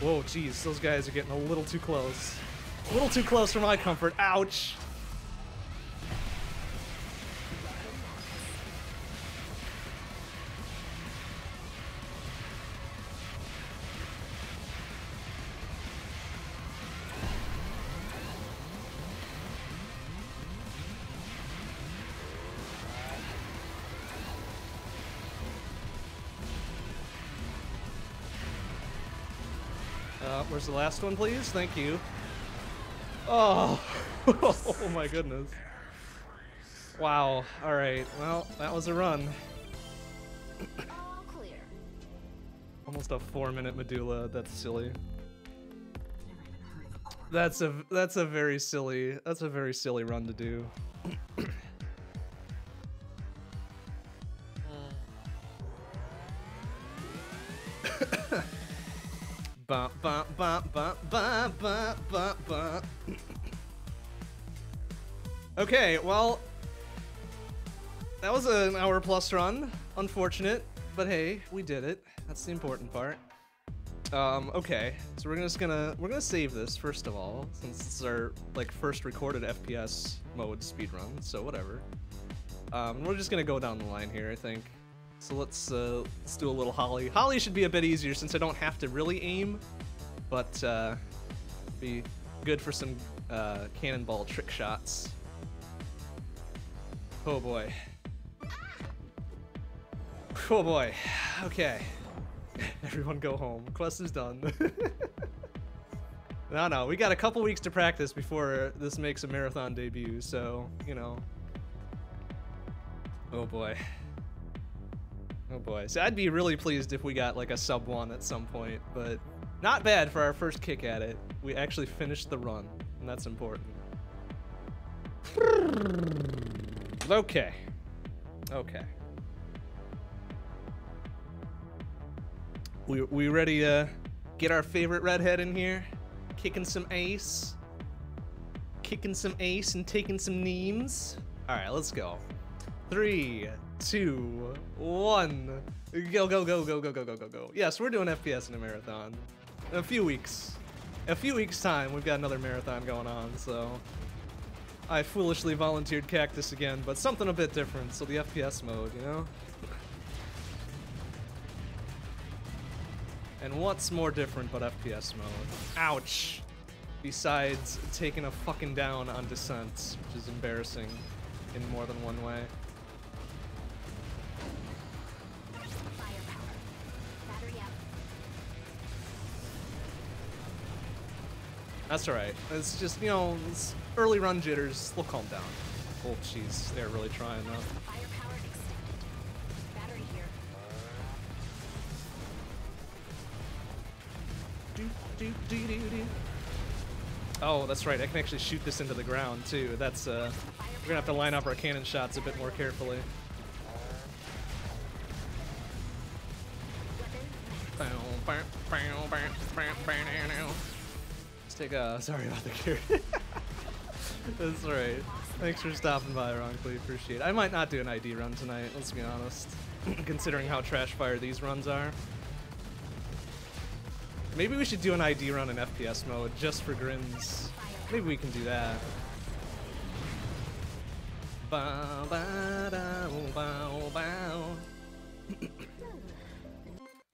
Whoa, jeez, those guys are getting a little too close. A little too close for my comfort. Ouch! Where's the last one, please? Thank you. Oh, *laughs* oh my goodness. Wow. All right. Well, that was a run. *coughs* Almost a four-minute medulla. That's silly. That's a that's a very silly that's a very silly run to do. *coughs* Ba ba ba ba ba ba ba ba. Okay, well, that was an hour plus run. Unfortunate, but hey, we did it. That's the important part. Um, okay, so we're just gonna we're gonna save this first of all, since it's our like first recorded FPS mode speedrun. So whatever. Um, we're just gonna go down the line here, I think. So let's uh, let's do a little Holly. Holly should be a bit easier since I don't have to really aim, but uh, be good for some uh, cannonball trick shots. Oh boy. Oh boy. Okay. *laughs* Everyone go home. Quest is done. *laughs* no, no, we got a couple weeks to practice before this makes a marathon debut, so, you know. Oh boy. Oh boy. So I'd be really pleased if we got like a sub one at some point, but not bad for our first kick at it. We actually finished the run, and that's important. Okay. Okay. We we ready to get our favorite redhead in here? Kicking some ace? Kicking some ace and taking some neems? Alright, let's go. Three, two, one. Go, go, go, go, go, go, go, go, go. Yes, we're doing FPS in a marathon. In a few weeks. A few weeks' time, we've got another marathon going on, so. I foolishly volunteered Cactus again, but something a bit different, so the FPS mode, you know? And what's more different but FPS mode? Ouch! Besides taking a fucking down on Descent, which is embarrassing in more than one way. That's alright. It's just, you know, early run jitters. We'll calm down. Oh, jeez. They're really trying here. Oh, that's right. I can actually shoot this into the ground, too. That's, uh... We're gonna have to line up our cannon shots a bit more carefully. Let's take a... *laughs* Sorry about the gear. That's alright. Thanks for stopping by, Ronckley. Appreciate it. I might not do an ID run tonight, let's be honest. *clears throat* Considering how trash fire these runs are. Maybe we should do an ID run in FPS mode just for grins. Maybe we can do that. Bow, bow, bow.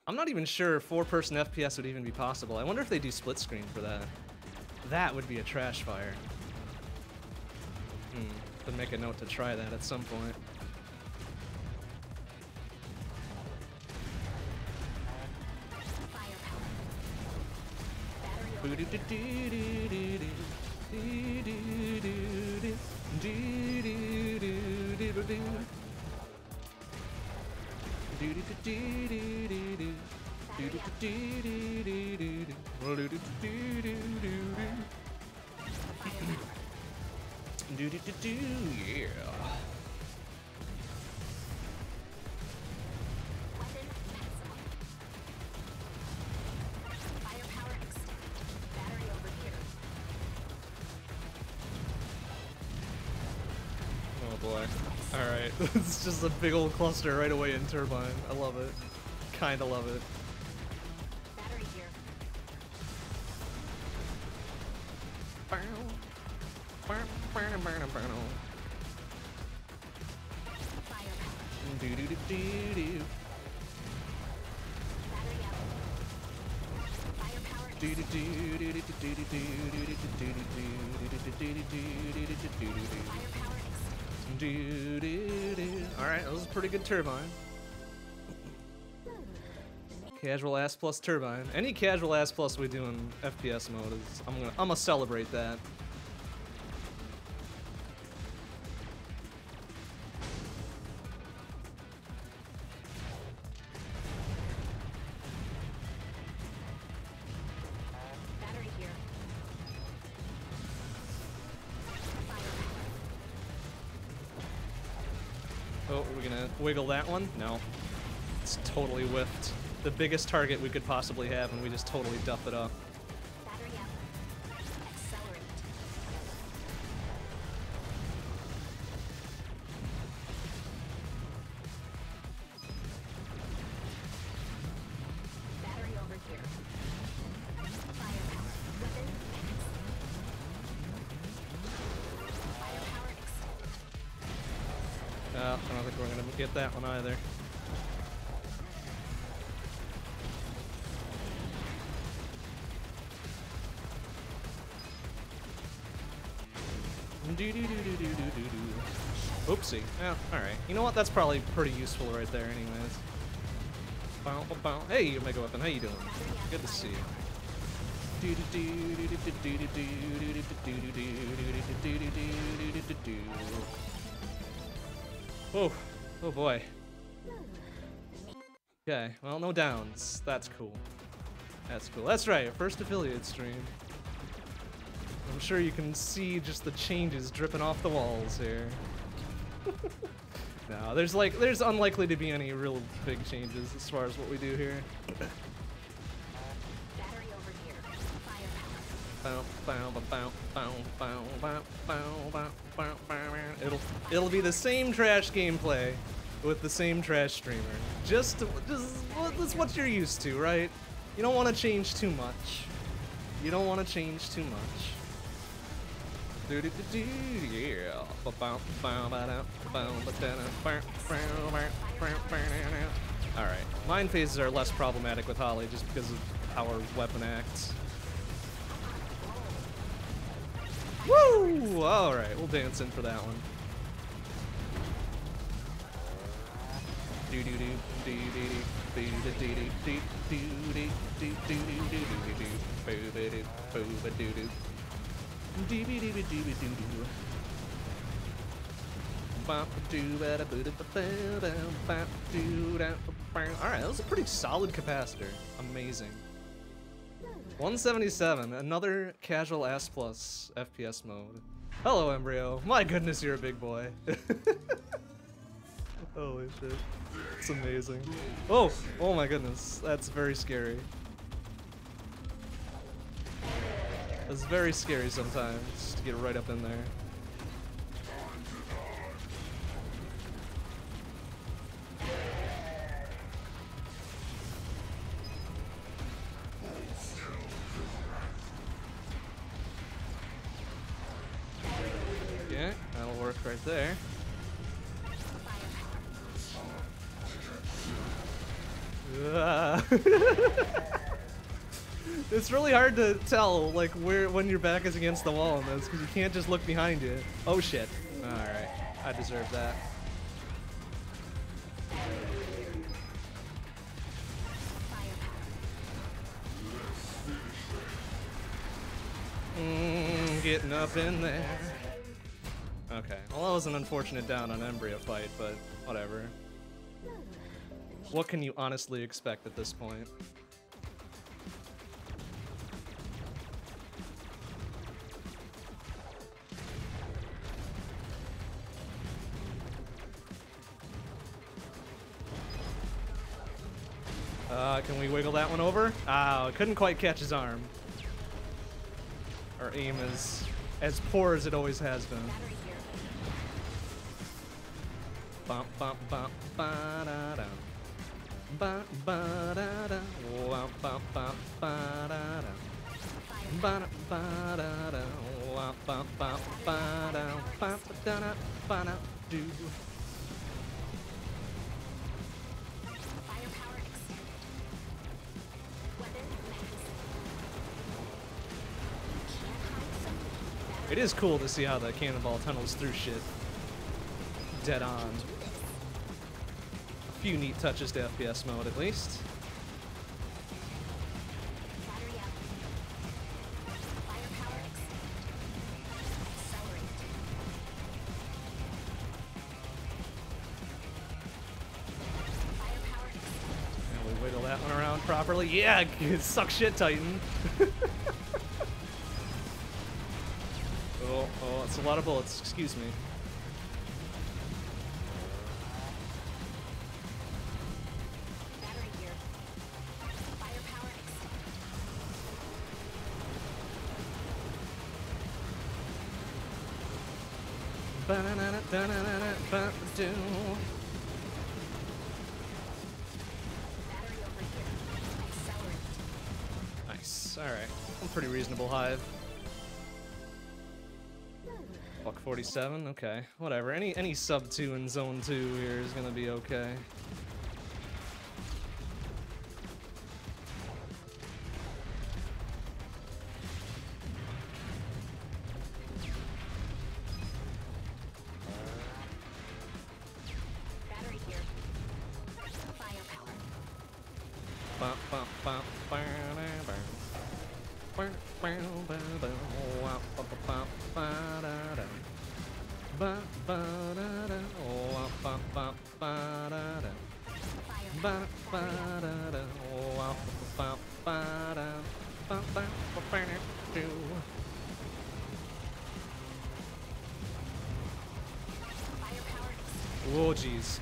I'm not even sure four-person FPS would even be possible. I wonder if they do split screen for that. That would be a trash fire. Hmm. But make a note to try that at some point. Yeah. Firepower extended. Battery over here. Oh boy. Alright, it's *laughs* just a big old cluster right away in Turbine. I love it. Kinda love it. Firepower. Do-do-do-do-do. Battery out. Firepower extended. Firepower extended. Alright, that was a pretty good turbine. Casual ass plus turbine. Any casual ass plus we do in FPS mode is I'm gonna I'm gonna celebrate that. Wiggle that one? No. It's totally whiffed. The biggest target we could possibly have, and we just totally duff it up. Uh, I don't think we're gonna get that one either. Do-do-do-do-do-do-do. Oopsie. Yeah, alright. You know what? That's probably pretty useful right there anyways. Bow, bow. Hey, Omega Weapon, how you doing? Good to see you. Oh, oh boy. Okay, well, no downs. That's cool. That's cool. That's right, first affiliate stream. I'm sure you can see just the changes dripping off the walls here. *laughs* no, there's like, there's unlikely to be any real big changes as far as what we do here. Battery over here. Bow, bow, bow, bow, bow, bow, It'll it'll be the same trash gameplay with the same trash streamer. Just just what- that's what you're used to, right? You don't want to change too much. You don't want to change too much. Do do do do yeah. Ba bow bow ba da bow ba da da bow bow bow bow bow da da. All right, mine phases are less problematic with Holly just because of how her weapon acts. Woo! Alright, we'll dance in for that one. Alright, that was a pretty solid capacitor. Amazing. 177, another casual S plus FPS mode. Hello, Embryo. My goodness, you're a big boy. *laughs* Holy shit. It's amazing. Oh, oh my goodness. That's very scary. It's very scary sometimes to get right up in there. Right there. *laughs* It's really hard to tell like where when your back is against the wall in this because you can't just look behind you. Oh shit! All right, I deserve that. Mm, getting up in there. Okay, well that was an unfortunate down on Embryo fight, but whatever. What can you honestly expect at this point? Uh, can we wiggle that one over? Ah, couldn't quite catch his arm. Our aim is as poor as it always has been. It is cool to see how the cannonball tunnels through shit. Dead on. Few neat touches to FPS mode at least. And we wiggle that one around properly. Yeah, *laughs* suck shit, Titan. *laughs* oh, oh, it's a lot of bullets. Excuse me. Nice. Alright. I'm pretty reasonable hive. Buck 47, okay. Whatever. Any any sub 2 in zone 2 here is gonna be okay.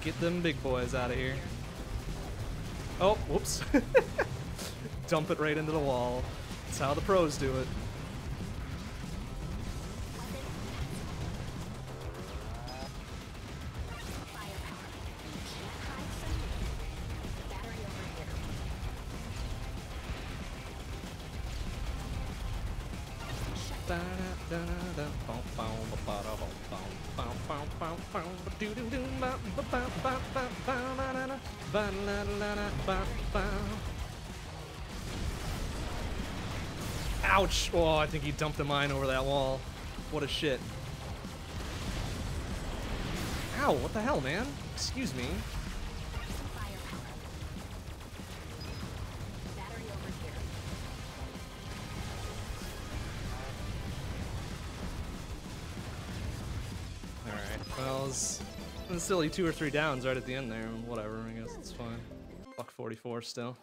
Get them big boys out of here. Oh, whoops. *laughs* Dump it right into the wall. That's how the pros do it. Think he dumped a mine over that wall. What a shit. Ow, what the hell, man? Excuse me. Alright, well, it's, silly two or three downs right at the end there. Whatever, I guess it's fine. Buck 44 still.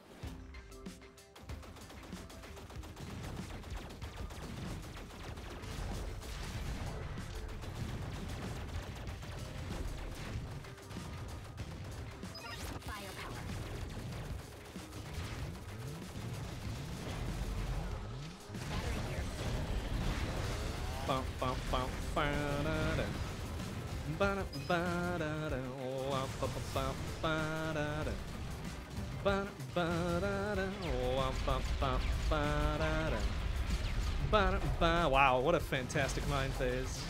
Mind phase.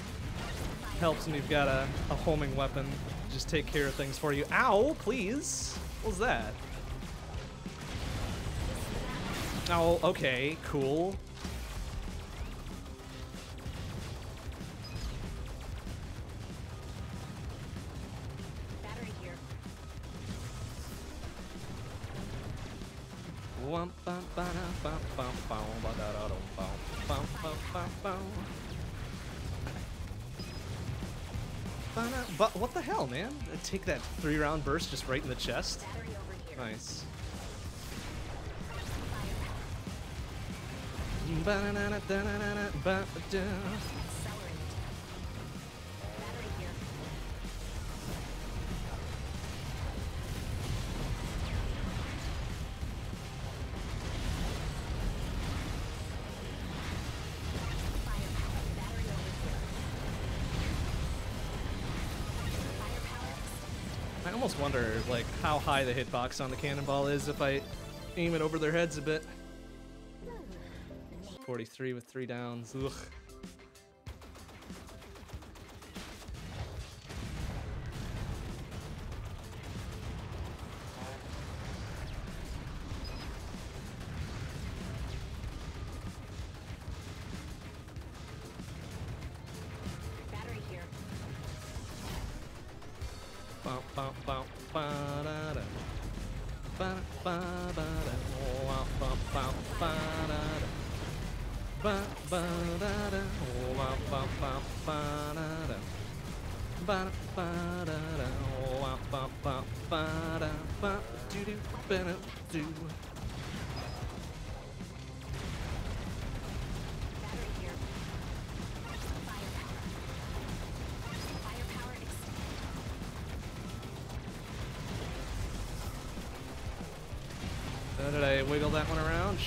Helps when you've got a, a homing weapon. Just take care of things for you. Ow, please. What was that? Oh, okay, cool. Take that three round burst just right in the chest. Nice. Wonder, like, how high the hitbox on the cannonball is if I aim it over their heads a bit. 43 with three downs. Ugh.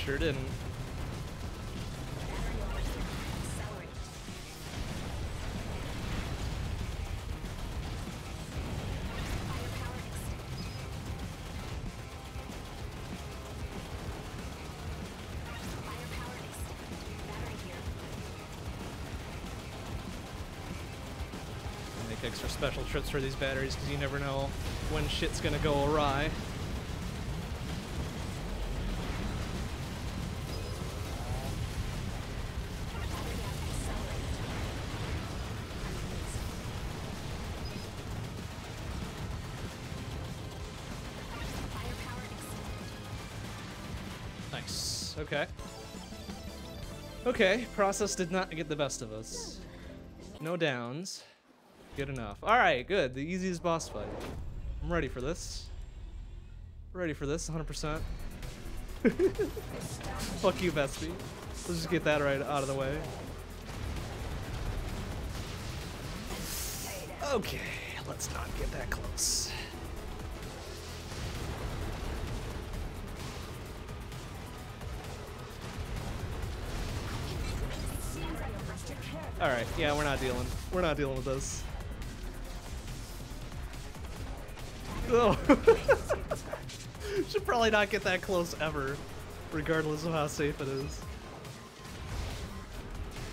Battery here. Make extra special trips for these batteries because you never know when shit's gonna go awry. Okay, process did not get the best of us. No downs. Good enough. Alright, good. The easiest boss fight. I'm ready for this. Ready for this, 100%. *laughs* Fuck you, Vespi. Let's just get that right out of the way. Okay, let's not get that close. Alright, yeah, we're not dealing. We're not dealing with this. Oh. *laughs* Should probably not get that close ever, regardless of how safe it is.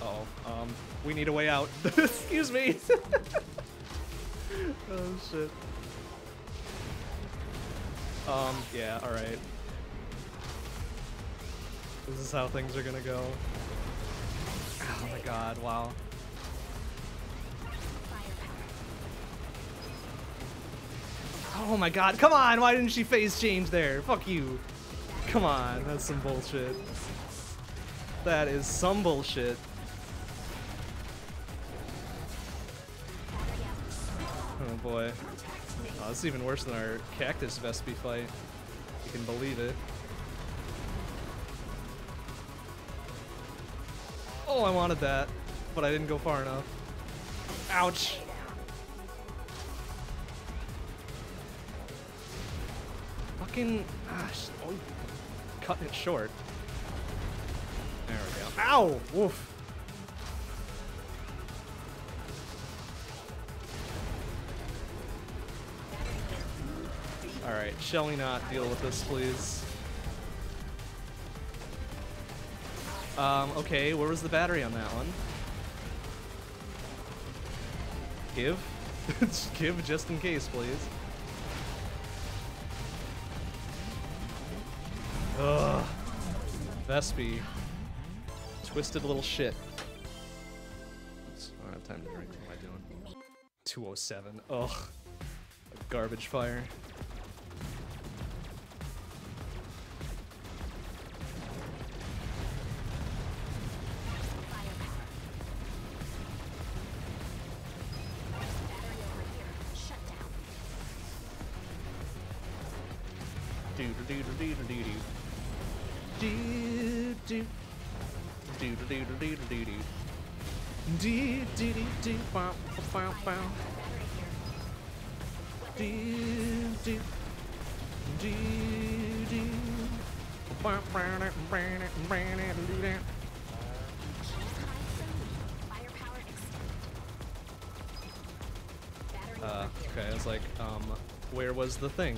Uh oh, um, we need a way out. *laughs* Excuse me. *laughs* oh shit. Um, yeah, alright. This is how things are gonna go. God, wow. Oh my god, come on! Why didn't she phase change there? Fuck you. Come on, that's some bullshit. That is some bullshit. Oh boy. Oh, this is even worse than our Cactus Vespi fight. You can believe it. Oh, I wanted that, but I didn't go far enough. Ouch. Fucking, ah, gosh, oh, cutting it short. There we go. Ow! Woof. Alright, shall we not deal with this, please? Um, okay, where was the battery on that one? Give? *laughs* Give just in case, please. Ugh. Vespi. Twisted little shit. Oops, I don't have time to drink. What am I doing? 207. Ugh. A garbage fire. Do do. Do do do do do do do. Do do do do. Do do. Do do. Uh, okay, I was like, um, where was the thing?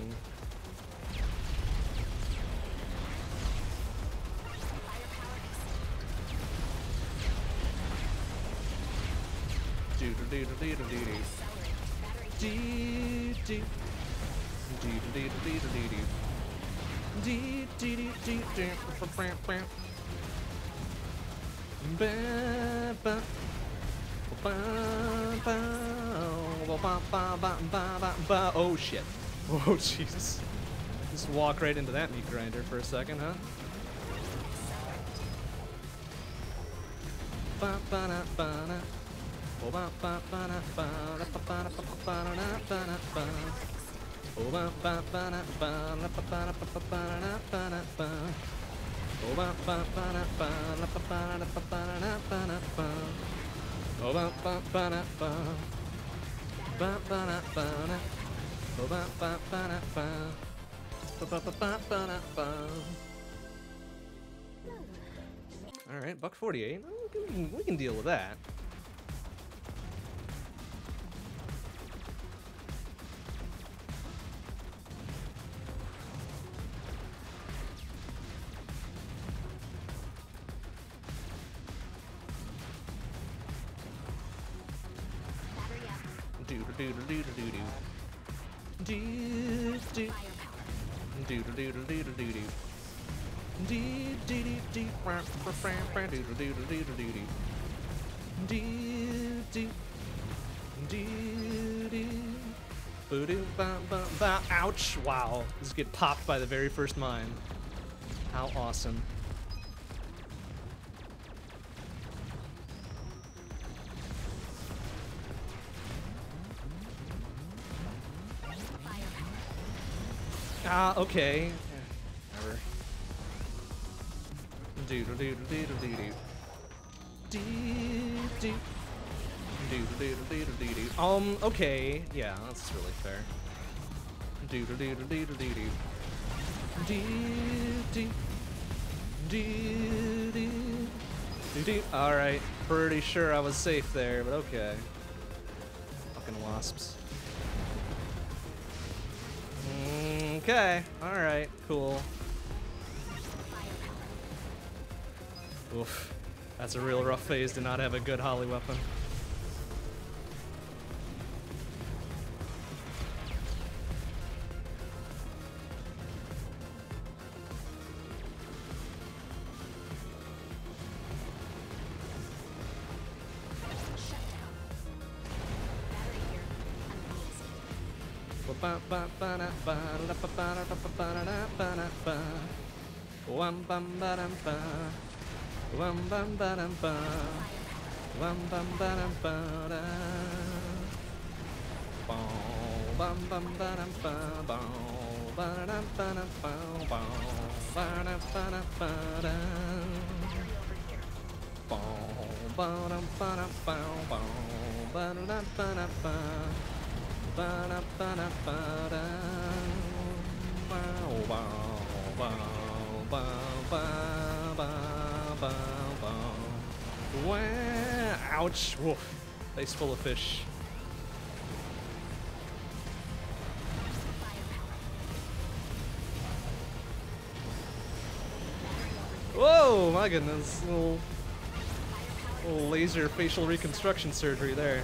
Oh shit. Oh *laughs* Jesus. Just walk right into that meat grinder for a second, huh? Ba ba da ba da. All right, buck forty-eight. We can, we can deal with that. Ouch! Wow, just get popped by the very first mine. How awesome! Ah, okay. Whatever. Doodle doodle doodle doodle. Doodle. Um, okay. Yeah, that's really fair. Alright, pretty sure I was safe there, but okay. Fucking wasps. Okay, alright, cool. Oof. That's a real rough phase to not have a good holly weapon. Wam bam ba dum ba. Wam bam ba dum ba. Wam bam ba dum ba da. Bow, Bam bam ba dum ba. Bow, ba da dum ba dum ba. Bow, ba da ba da ba da. Bow, ba dum ba dum bow, bow, ba da dum ba dum ba. Ba da ba da ba da. Bow, bow, bow, bow, Wah, ouch! Woof. Full of fish. Whoa, my goodness. Little, little laser facial reconstruction surgery there.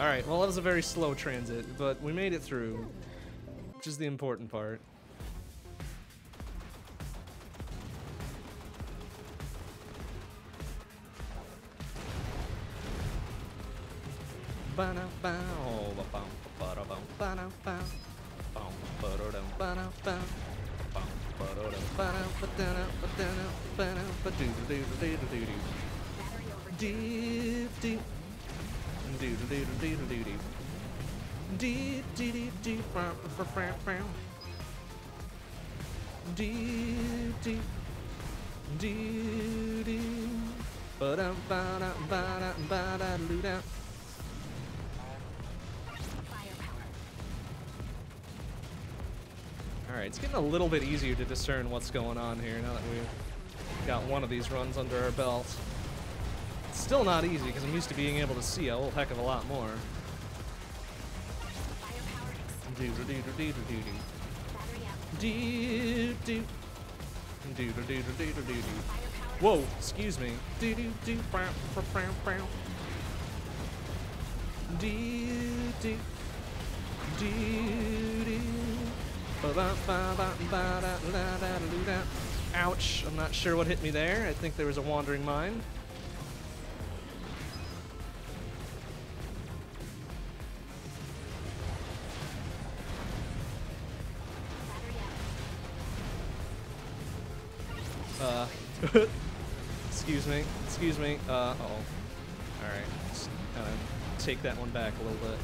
Alright, well that was a very slow transit, but we made it through, which is the important part. Battery Alright, it's getting a little bit easier to discern what's going on here now that we've got one of these runs under our belt. It's still not easy because I'm used to being able to see a whole heck of a lot more. Doodle doodle doodle doodle. battery out. Doo doo. Doodle doodle doodle doodle. Firepower Whoa, excuse me. Doo doo doo. Bow, bow, bow, bow. Doo. Doo doo. Ba ba ba ba ba da da da da da. Ouch, I'm not sure what hit me there. I think there was a wandering mine. Uh, *laughs* excuse me, excuse me. Uh, uh oh. Alright, just kind of take that one back a little bit.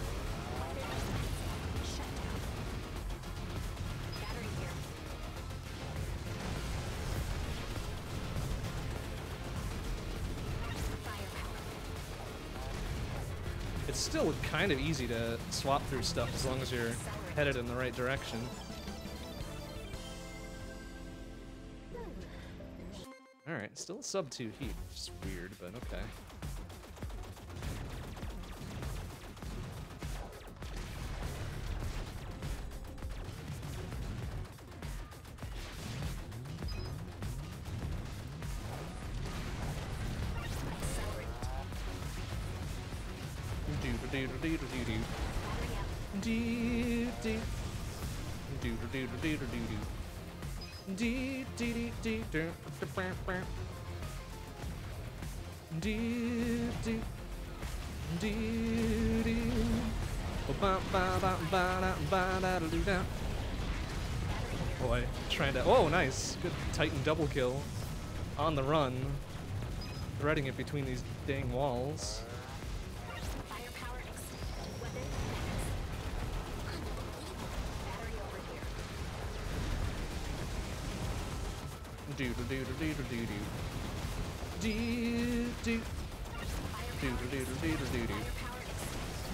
It's still kind of easy to swap through stuff as long as you're headed in the right direction. Alright, still sub 2 heat, which is weird, but okay. Doodle doodle doodle doodle. Battery out. Doo doo. Doodle doodle doodle doodle. Dee dee dee dee bam. Doo doo. Doo doo. Ba ba ba ba ba da da da. Boy, trying to. Oh, nice. Good Titan double kill. On the run. Threading it between these dang walls. Doodle doodle doodle doodle. Doo doo. Doodle doodle doodle doodle.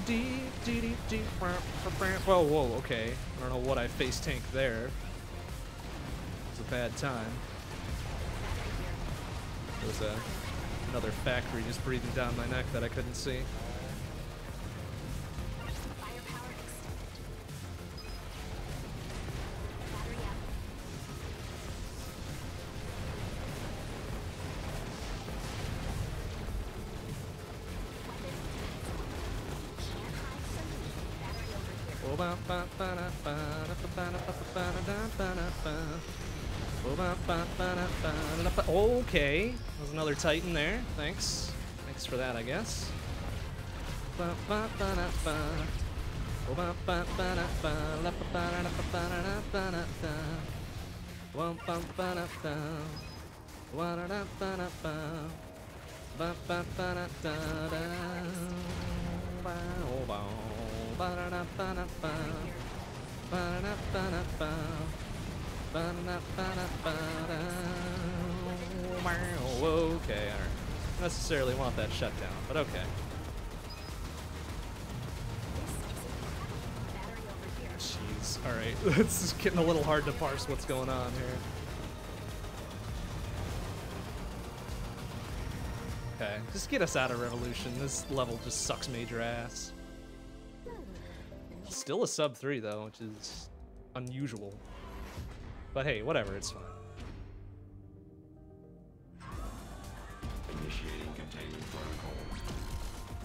Dee dee dee dee. Whoa, whoa, okay. I don't know what I face tank there. It's a bad time. There was a, another factory just breathing down my neck that I couldn't see. Okay, there's another Titan there. Thanks. Thanks for that, I guess. Oh, okay, alright. Necessarily want that shut down, but okay. *laughs* This. Jeez. Alright. It's just getting a little hard to parse what's going on here. Okay, just get us out of Revolution. This level just sucks major ass. Still a sub 3 though, which is unusual. But hey, whatever, it's fine.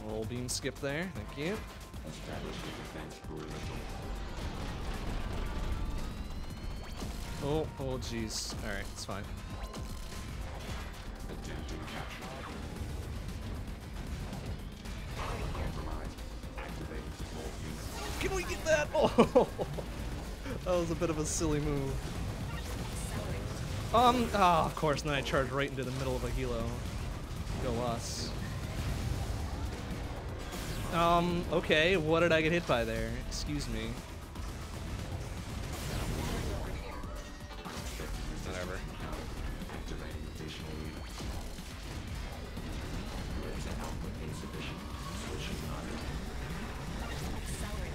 Roll beam skip there. Thank you. Establish a defense perimeter. Oh, oh, jeez. All right, it's fine. Attempting capture. Compromise. Activate small unit. Can we get that? *laughs* Oh, that was a bit of a silly move. Um, ah, of course, and then I charged right into the middle of a helo. Go us. Um, okay, what did I get hit by there? Excuse me. Whatever. Activating additional units. Laser output insufficient. Switching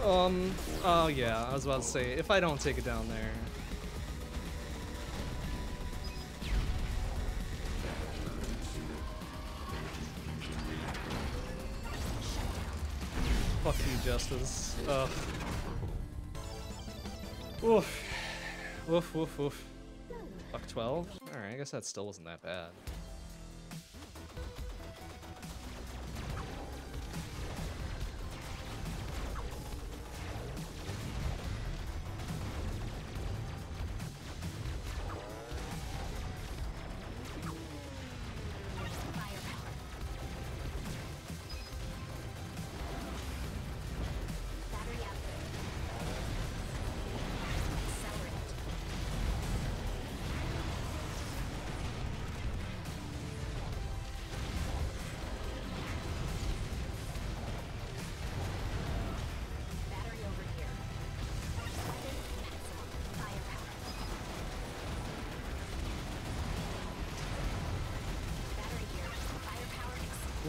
on. Um, oh yeah, I was about to say, if I don't take it down there. Fuck you, Justice. Ugh. Woof. Woof, woof, woof. Fuck 12? Alright, I guess that still wasn't that bad.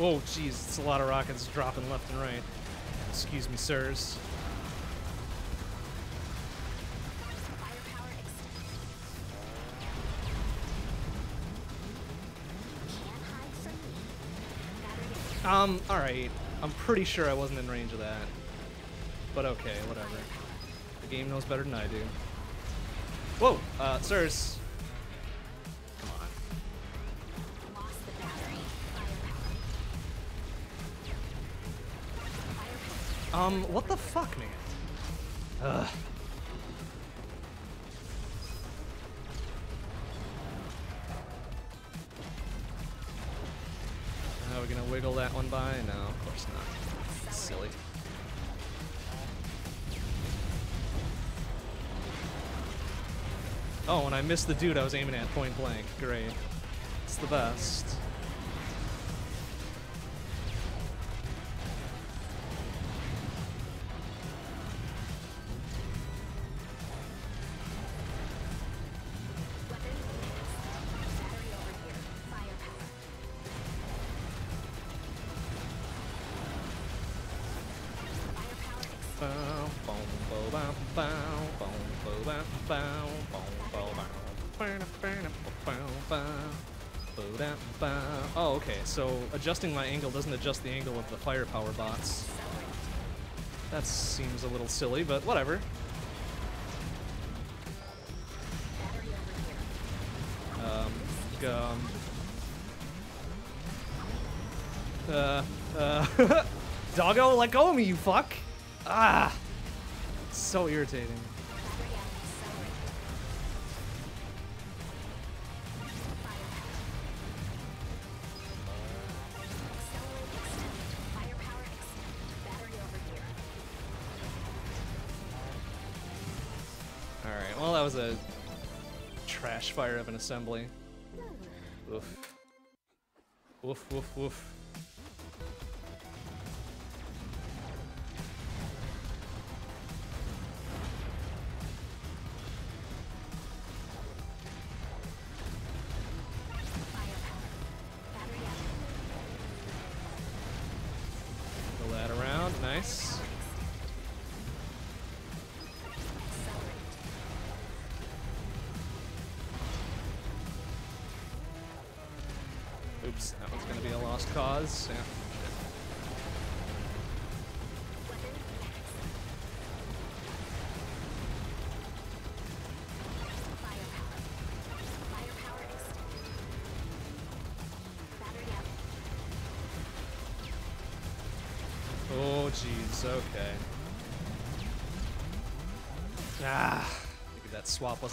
Whoa, jeez, it's a lot of rockets dropping left and right. Excuse me, sirs. Um, alright. I'm pretty sure I wasn't in range of that. But okay, whatever. The game knows better than I do. Whoa, uh, sirs. Um, what the fuck, man? Ugh. Are we gonna wiggle that one by? No, of course not. Silly. Oh, and I missed the dude I was aiming at point blank. Great. It's the best. So adjusting my angle doesn't adjust the angle of the firepower bots. That seems a little silly, but whatever. Um, um. Uh, uh. *laughs* Doggo, let go of me, you fuck! Ah! So irritating. Was a trash fire of an assembly. Oof. Woof, woof, woof.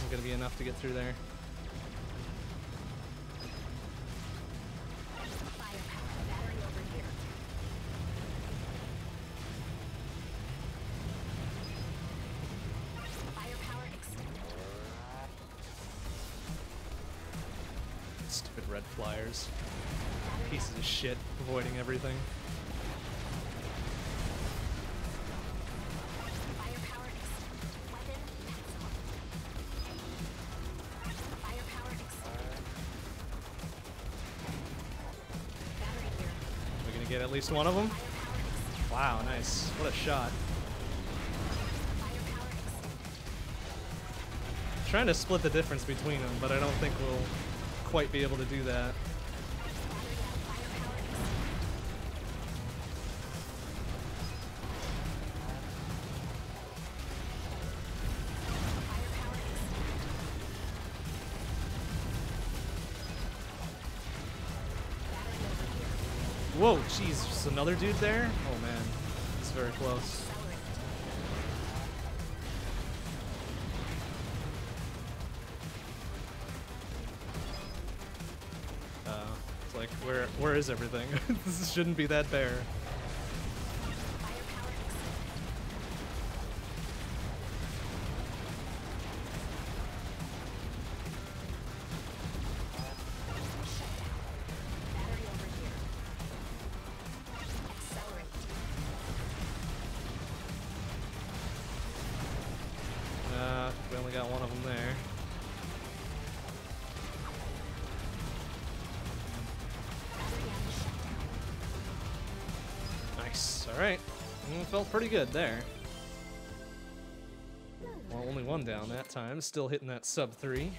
Swap wasn't gonna be enough to get through there. Stupid red flyers. Pieces of shit, avoiding everything. Least one of them? Wow, nice. What a shot. Trying to split the difference between them, but I don't think we'll quite be able to do that. Just another dude there? Oh man, it's very close. Uh, it's like, where where is everything? *laughs* this shouldn't be that bare. Pretty good there. Well, only one down that time, still hitting that sub three.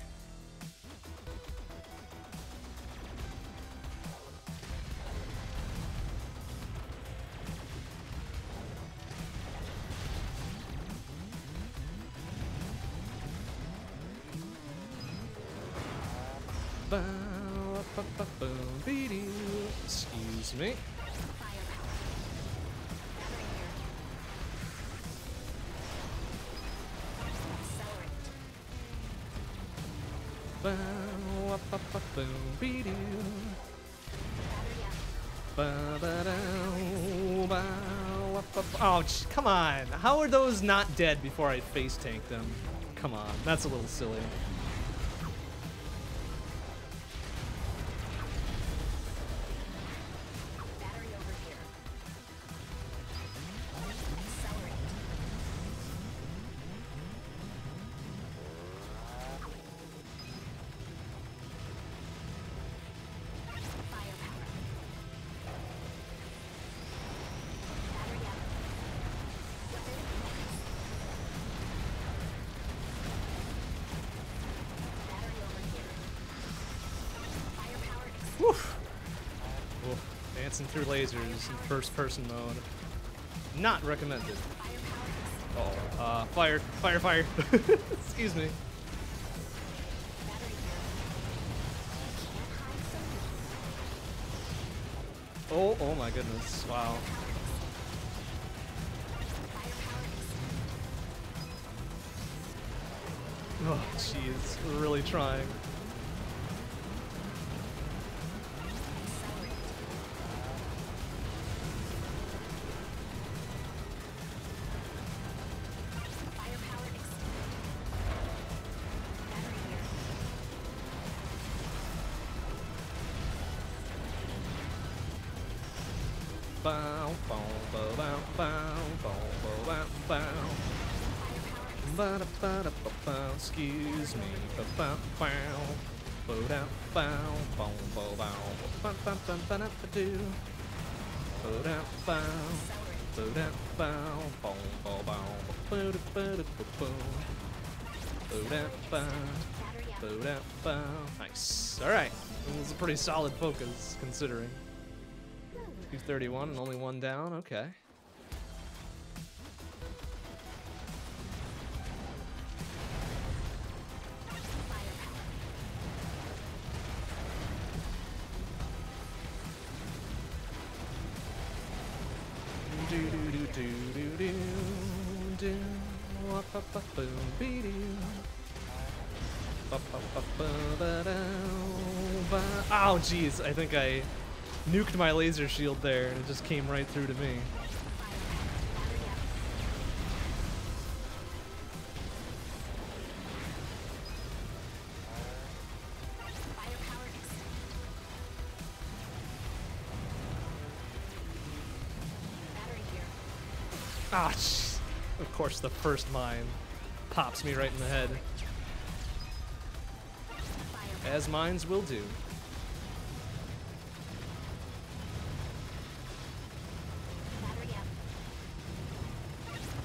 How are those not dead before I face tank them? Come on, that's a little silly. Dancing through lasers in first person mode. Not recommended. Oh, uh, fire, fire, fire. *laughs* Excuse me. Oh, oh my goodness. Wow. Oh, jeez. Really trying. Bow, bow, bow, bow, bow, bow, bow, bow, bow. Ba-da-ba-da-ba-bow, excuse me. Ba-bow, bow. Bo-dow, bow, bow, bow, bow. Ba-ba-ba-ba-da-ba-doo. Bo-dow, bow. Accelerate. Bo-dow, bow, bow, bow, bow. Ba-da-ba-da-ba-boom. Bo-dow, bow. Battery up. Bo-dow, bow. Nice. Alright. It was a pretty solid focus, considering. 231 and only one down? Okay. Oh, jeez. I think I nuked my laser shield there and it just came right through to me. Ah. Of course, the first mine pops me right in the head, as mines will do. Battery up.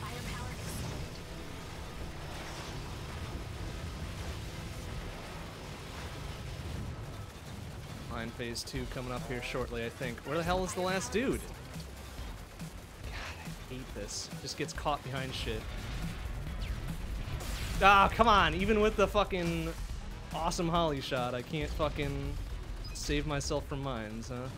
Firepower extended. Mine phase two coming up here shortly, I think. Where the hell is the last dude? God, I hate this. Just gets caught behind shit. Ah, come on. Even with the fucking awesome Holly shot, I can't fucking save myself from mines, huh?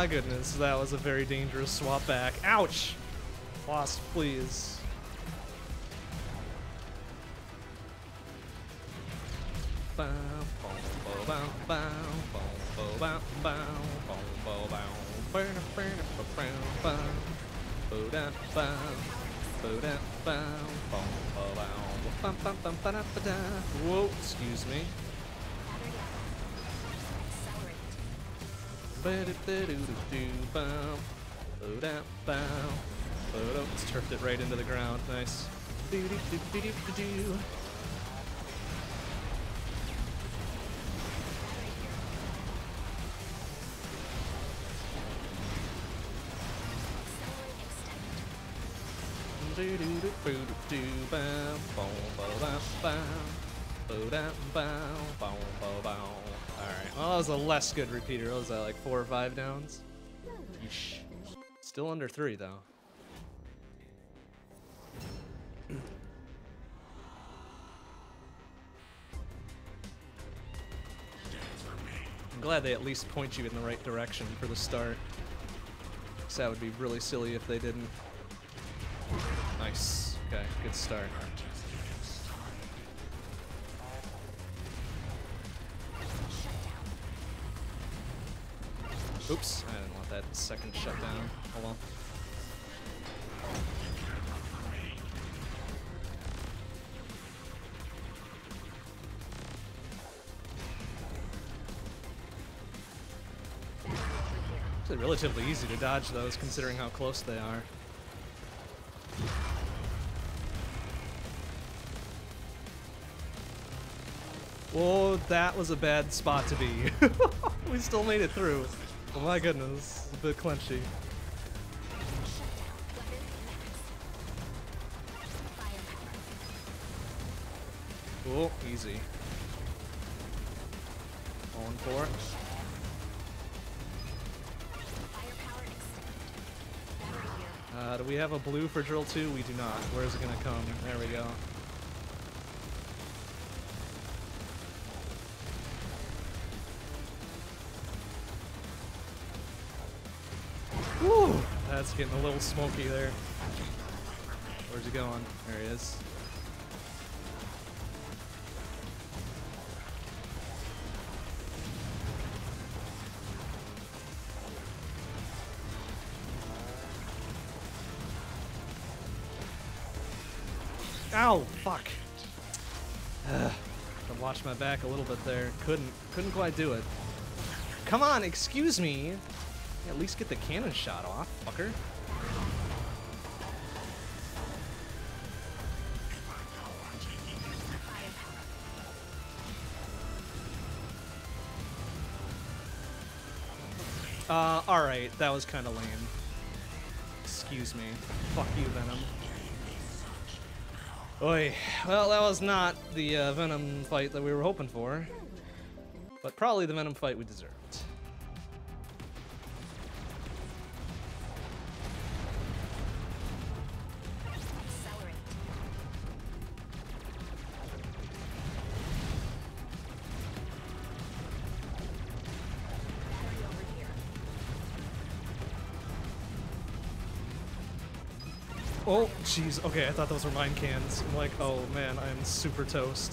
my goodness, that was a very dangerous swap back. Ouch! Lost, please. Whoa, excuse me. Let's turf it right into the ground. Nice well, that was a less good repeater. What was that, like four or five downs? Yeesh. Still under three, though. I'm glad they at least point you in the right direction for the start. 'Cause that would be really silly if they didn't. Nice. Okay, good start. Oops, I didn't want that second shutdown. Hold on. It's relatively easy to dodge those considering how close they are. Whoa, that was a bad spot to be. *laughs* we still made it through. Oh my goodness, a bit clenchy. Firepower. Oh, easy. Going for it. Uh, do we have a blue for drill two? We do not. Where is it gonna come? There we go. Woo! That's getting a little smoky there. Where's he going? There he is. Ow! Fuck. *sighs* Ugh. I watched my back a little bit there. Couldn't, couldn't quite do it. Come on, excuse me. At least get the cannon shot off, fucker. Uh, alright, that was kind of lame. Excuse me. Fuck you, Venom. Oi. Well, that was not the uh, Venom fight that we were hoping for. But probably the Venom fight we deserved. Jeez. Okay, I thought those were mine cans. I'm like, oh man, I'm super toast.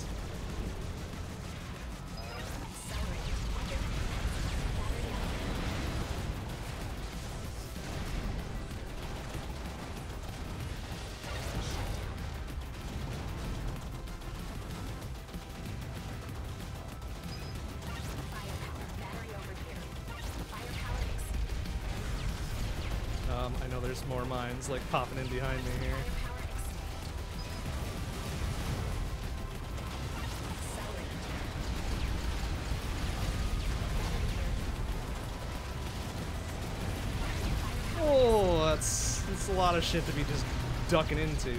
More mines like popping in behind me here. Oh, that's that's a lot of shit to be just ducking into.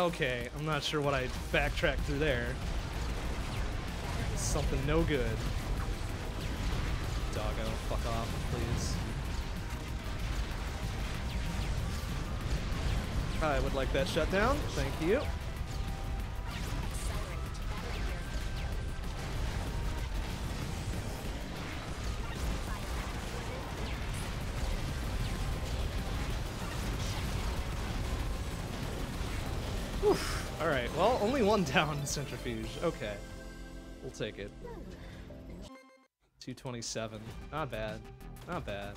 Okay, I'm not sure what I backtracked through there. Something no good. Doggo, fuck off, please. I would like that shut down. Thank you. One down *laughs* centrifuge. Okay, we'll take it. 227. Not bad. Not bad.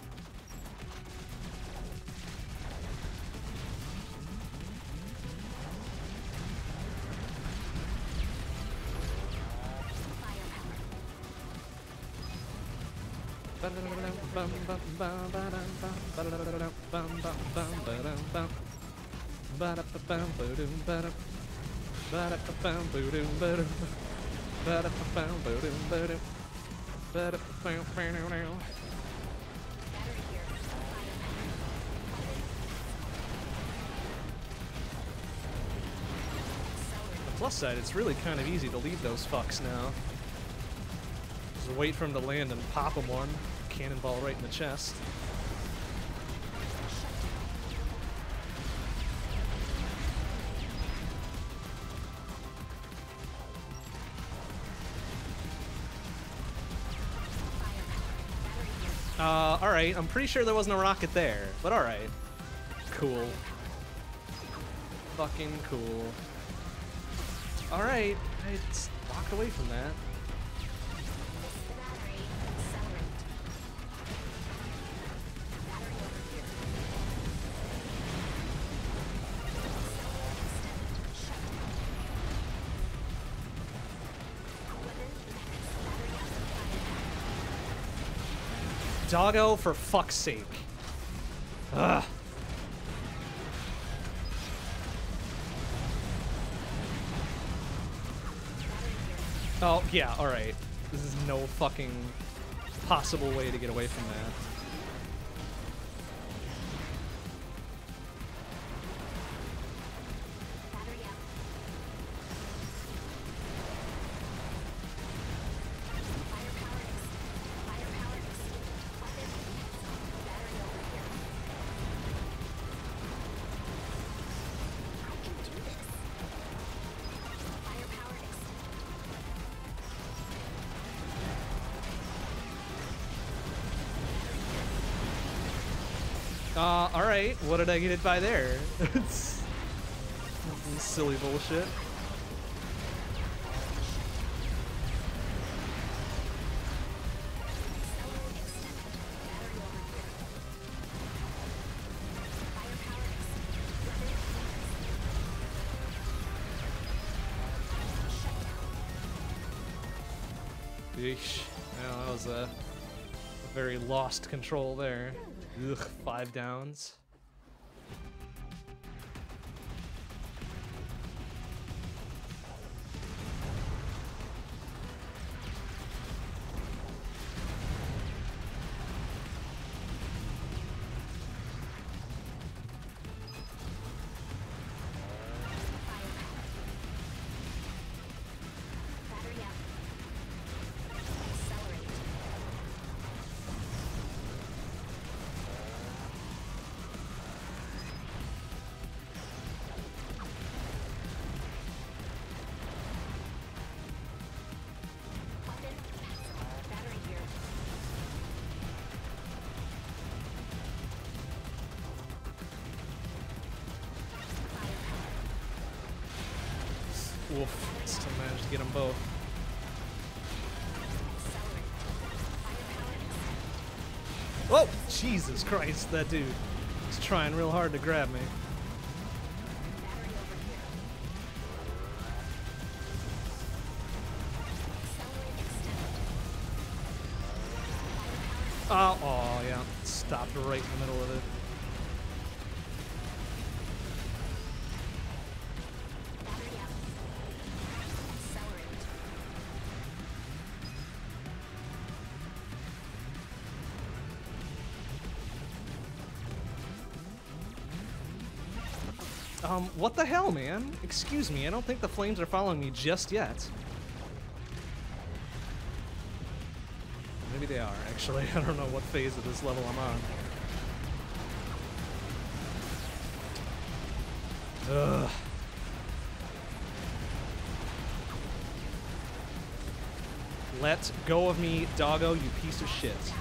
The plus side, it's really kind of easy to leave those fucks now. Just wait for them to land and pop him one. Cannonball right in the chest. I'm pretty sure there wasn't a rocket there, but alright. Cool. Fucking cool. Alright, I just walked away from that. Doggo, for fuck's sake. Ugh. Oh, yeah, alright. This is no fucking possible way to get away from that. Get hit by there? It's *laughs* silly bullshit. Yeesh. Yeah, that was a, a very lost control there. Ugh, five downs. Jesus Christ, that dude is trying real hard to grab me. Um, what the hell, man? Excuse me, I don't think the flames are following me just yet. Maybe they are, actually. *laughs* I don't know what phase of this level I'm on. Ugh. Let go of me, doggo, you piece of shit.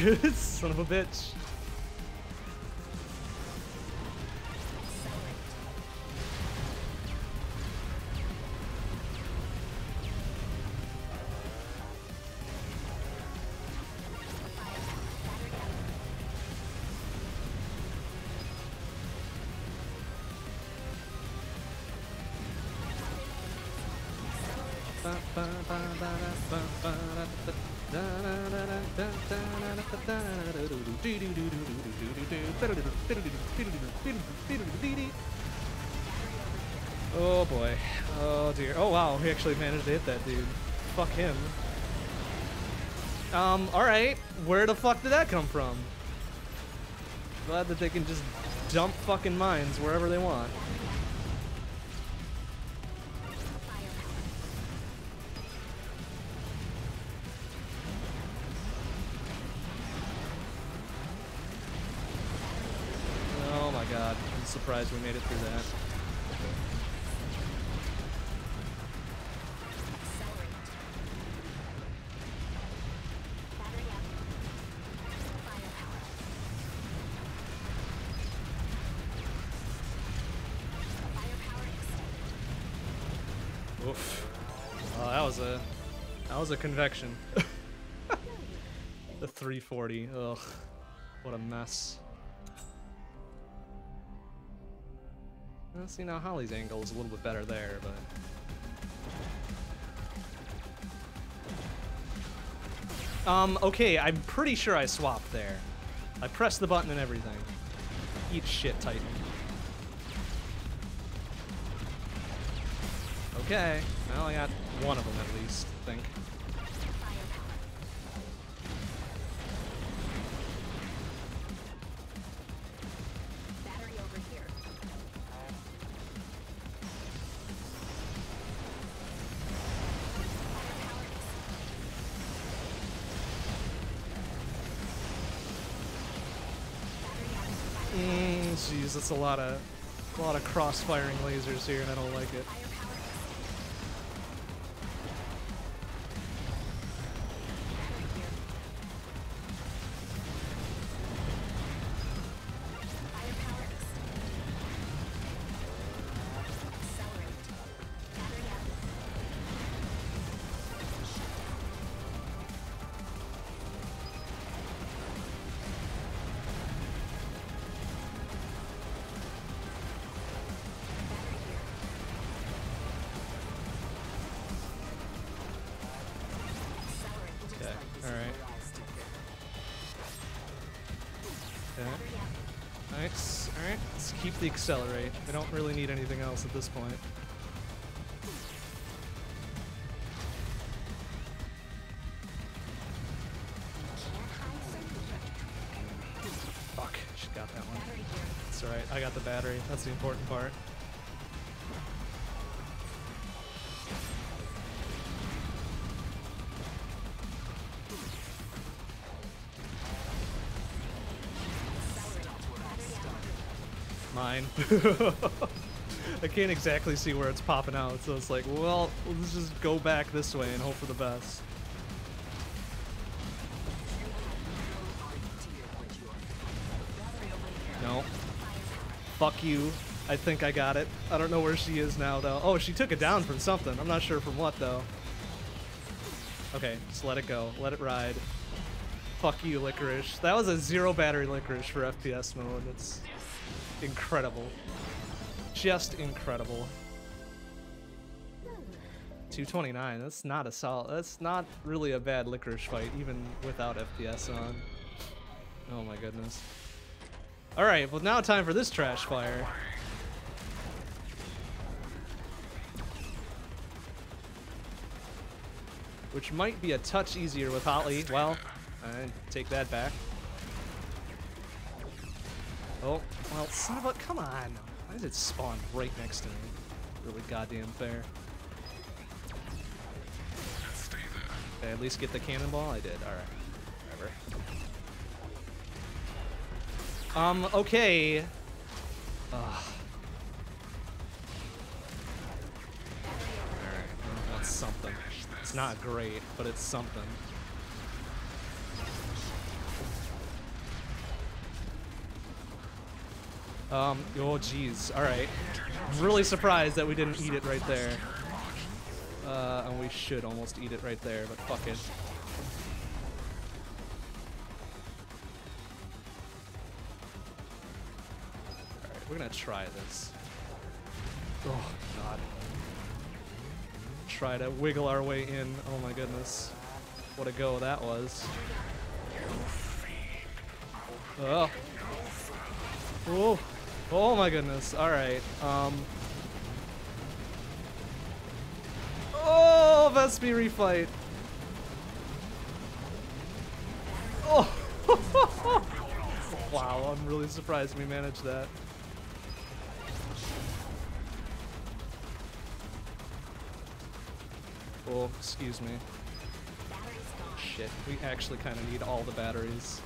*laughs* Son of a bitch. Actually managed to hit that dude. Fuck him. Um, alright. Where the fuck did that come from? Glad that they can just dump fucking mines wherever they want. Oh my god. I'm surprised we made it through that. A convection. the 340. Ugh. What a mess. Well, see now Holly's angle is a little bit better there, but Um, okay, I'm pretty sure I swapped there. I pressed the button and everything. Eat shit, Titan. Okay, well I got one of them at least, I think. A lot of a lot of cross-firing lasers here, and I don't like it. I don't really need anything else at this point. Fuck, she got that one. Battery here. It's all right. I got the battery. That's the important part. *laughs* I can't exactly see where it's popping out, so it's like, well, let's just go back this way and hope for the best. No. Fuck you. I think I got it. I don't know where she is now, though. Oh, she took it down from something. I'm not sure from what, though. Okay, just let it go. Let it ride. Fuck you, Licorice. That was a zero battery Licorice for FPS mode. It's incredible. Just incredible. 229. That's not a solid. That's not really a bad Licorice fight, even without FPS on. Oh my goodness. All right, well now time for this trash fire. Which might be a touch easier with Holly. Well, I take that back. Oh, well, son of a, come on. Why did it spawn right next to me? Really goddamn fair. Did I at least get the cannonball? I did, alright. Whatever. Um, okay. Ugh. Alright, that's something. It's not great, but it's something. Um, oh jeez, alright. Really surprised that we didn't eat it right there. Uh, and we should almost eat it right there, but fuck it. Alright, we're gonna try this. Oh, God. Try to wiggle our way in. Oh my goodness. What a go that was. Oh. Oh. Oh my goodness. Alright. Um. Oh, Vespi refight. Oh. *laughs* wow, I'm really surprised we managed that. Oh, excuse me. Shit, we actually kind of need all the batteries.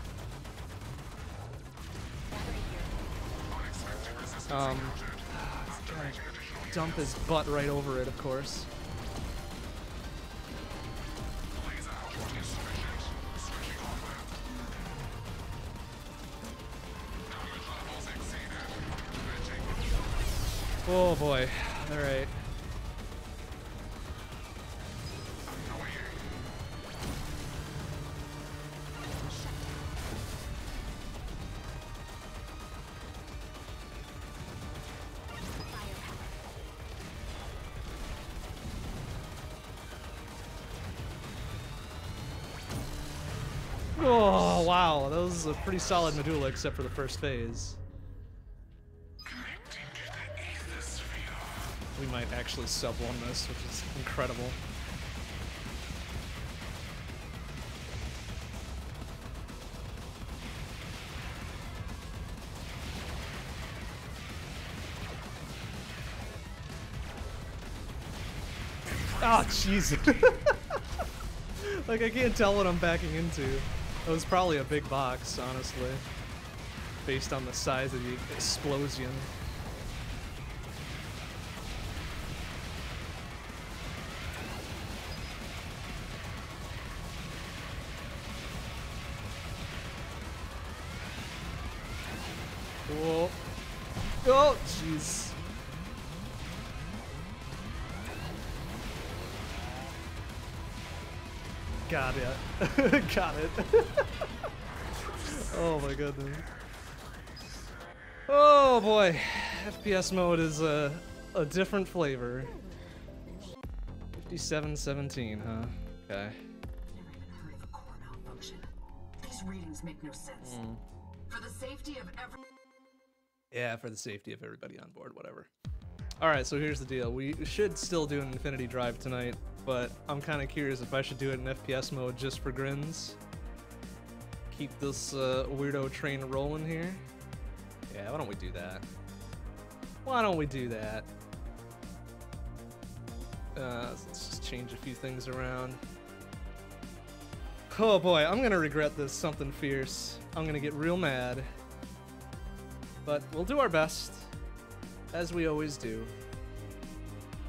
Um, dump his butt right over it, of course. Oh boy. A pretty solid medulla except for the first phase. We might actually sub one this, which is incredible. Ah, jeez. *laughs* like, I can't tell what I'm backing into. It was probably a big box, honestly. based on the size of the explosion. Whoa. Oh, jeez. Got it. *laughs* Got it. *laughs* oh my goodness. Oh boy. FPS mode is a, a different flavor. 5717, huh? Okay. Never even heard of a core malfunction. These readings make no sense. Hmm. For the safety of every. Yeah, for the safety of everybody on board, whatever. Alright, so here's the deal. We should still do an Infinity Drive tonight, but I'm kind of curious if I should do it in FPS mode just for grins. Keep this uh, weirdo train rolling here. Yeah, why don't we do that? Why don't we do that? Uh, let's just change a few things around. Oh boy, I'm gonna regret this something fierce. I'm gonna get real mad. But we'll do our best, as we always do.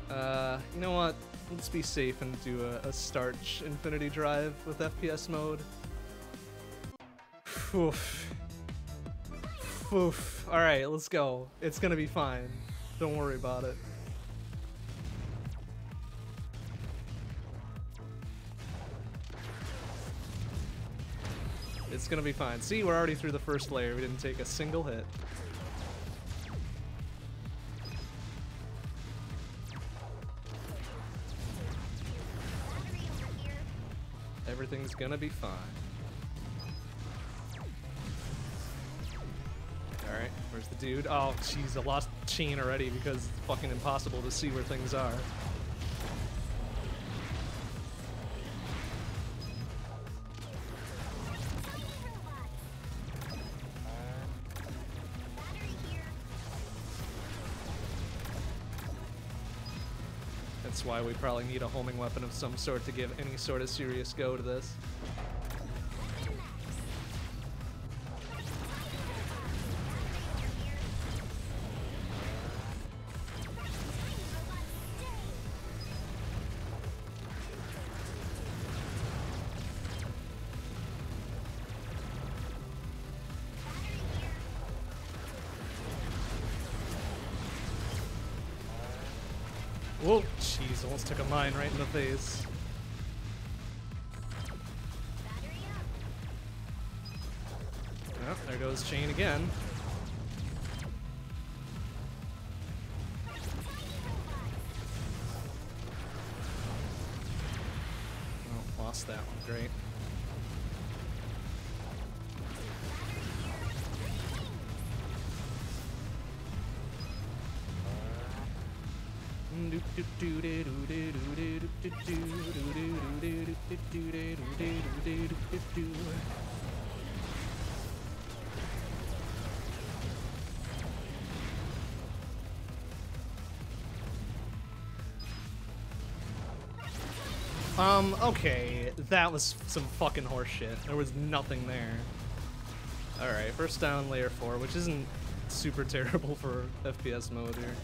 Uh, you know what? Let's be safe and do a, a Starch Infinity Drive with FPS mode. Oof. Oof. Alright, let's go. It's gonna be fine. Don't worry about it. It's gonna be fine. See, we're already through the first layer. We didn't take a single hit. Everything's gonna be fine. Alright, where's the dude? Oh, jeez, I lost chain already because it's fucking impossible to see where things are. Why we probably need a homing weapon of some sort to give any sort of serious go to this. please. Oh, there goes Chain again. Um, okay, that was some fucking horseshit. There was nothing there. Alright, first down layer 4, which isn't super *laughs* terrible for FPS mode here.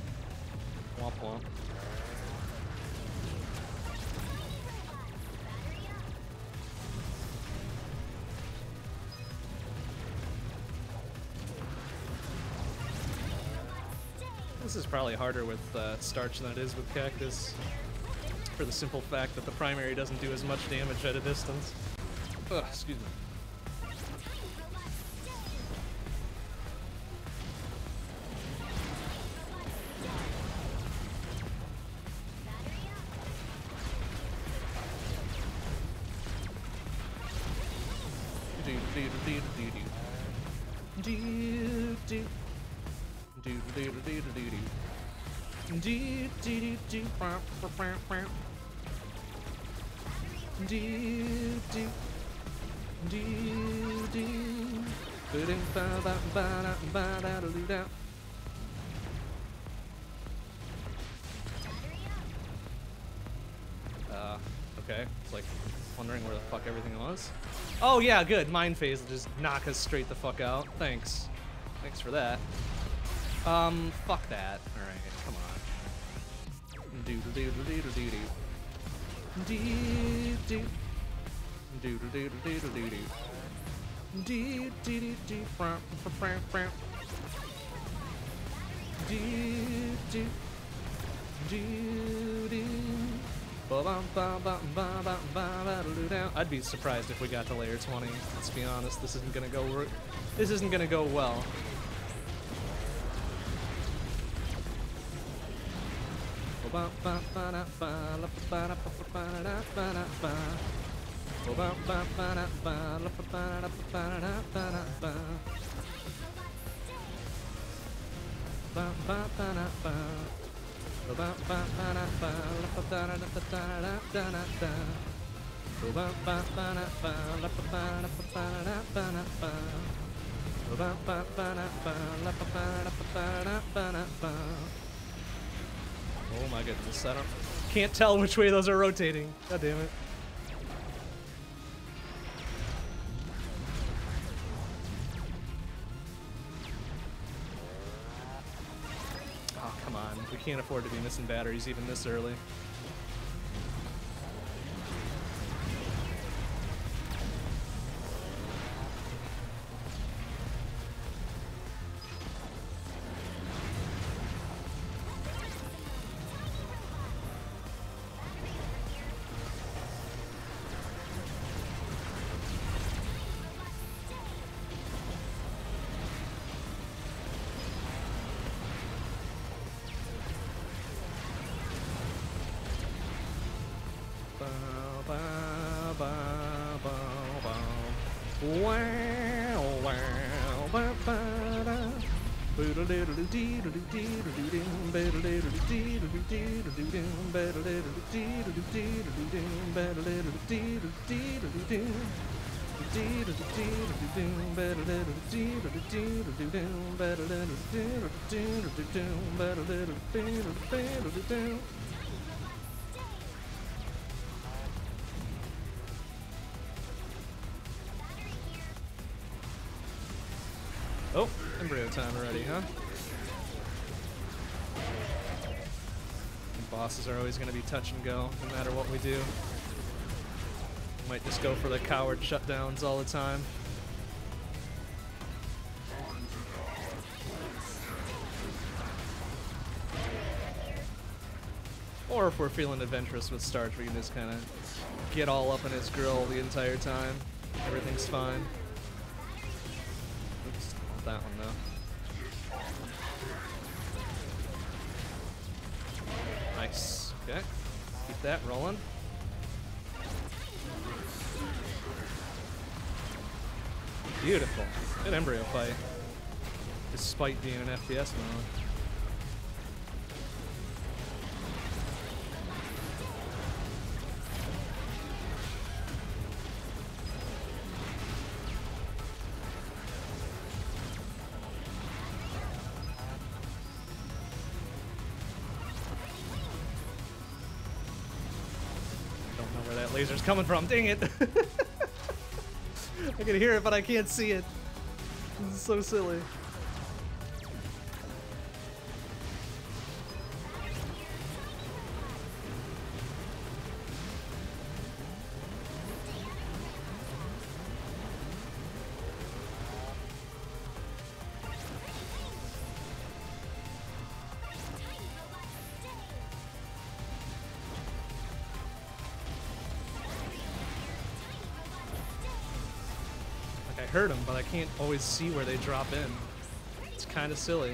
Womp womp. This is probably harder with uh, Starch than it is with Cactus. For the simple fact that the primary doesn't do as much damage at a distance. Ugh, excuse me. Oh yeah, good. Mine phase will just knock us straight the fuck out. Thanks. Thanks for that. Um, fuck that. Alright, come on. Doodle doodle doodle doodle. Dee doo. Doodle doodle doodle doodle. Dee dee dee dee. Frum, frum, frum. Dee doo. Doo doo. I'd be surprised if we got to layer 20. Let's be honest, this isn't gonna go. This isn't gonna go well. Oh my goodness, I don't can't tell which way those are rotating. God damn it. Can't afford to be missing batteries even this early. Oh, embryo time already, huh? And bosses are always going to be touch and go, no matter what we do. Might just go for the coward shutdowns all the time. Or if we're feeling adventurous with Starch, we can just kind of get all up in his grill the entire time. Everything's fine. Oops, not that one though. Nice. Okay. Keep that rolling. Beautiful. Good embryo fight. Despite being an FPS mode. Laser's coming from. Dang it! *laughs* I can hear it, but I can't see it. This is so silly. Can't always see where they drop in. It's kind of silly.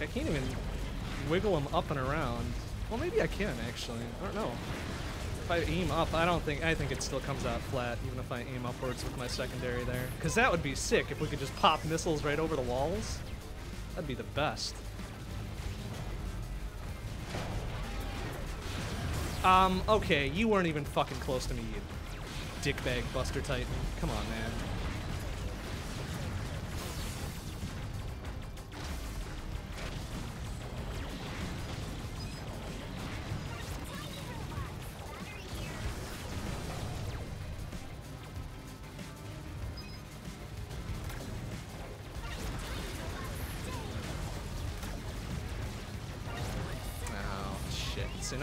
I can't even wiggle them up and around. Well, maybe I can actually. I don't know. If I aim up, I don't think. I think it still comes out flat, even if I aim upwards with my secondary there. Because that would be sick if we could just pop missiles right over the walls. That'd be the best. Um, okay, you weren't even fucking close to me, you dickbag Buster Titan. Come on, man.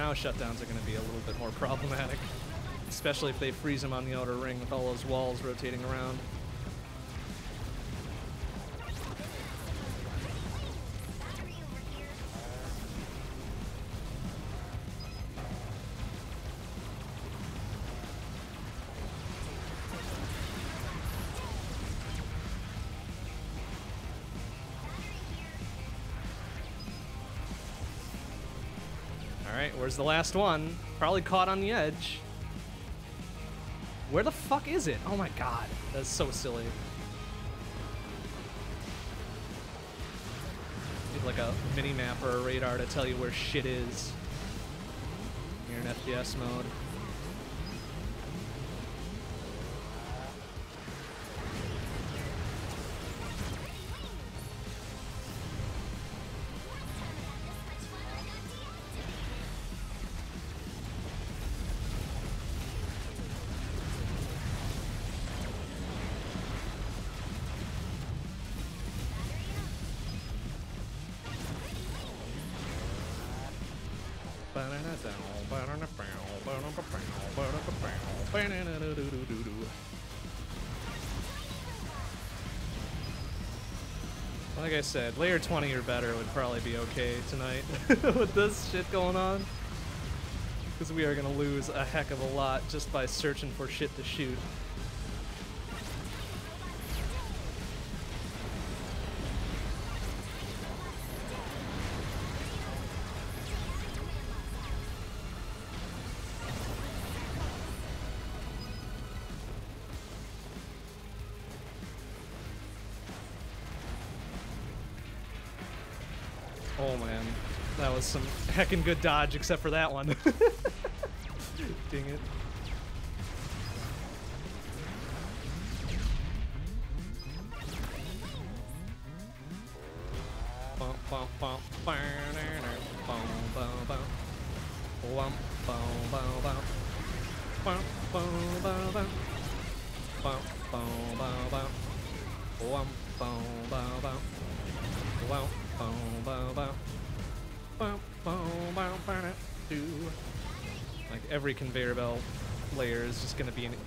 Now shutdowns are going to be a little bit more *laughs* problematic, especially if they freeze him on the outer ring with all those walls rotating around. Where's the last one? Probably caught on the edge. Where the fuck is it? Oh my god, that's so silly. Need like a mini map or a radar to tell you where shit is. You're in FPS mode. I said, layer 20 or better would probably be okay tonight *laughs* with this shit going on. Because we are going to lose a heck of a lot just by searching for shit to shoot. Heckin' good dodge, except for that one. *laughs* Dang it.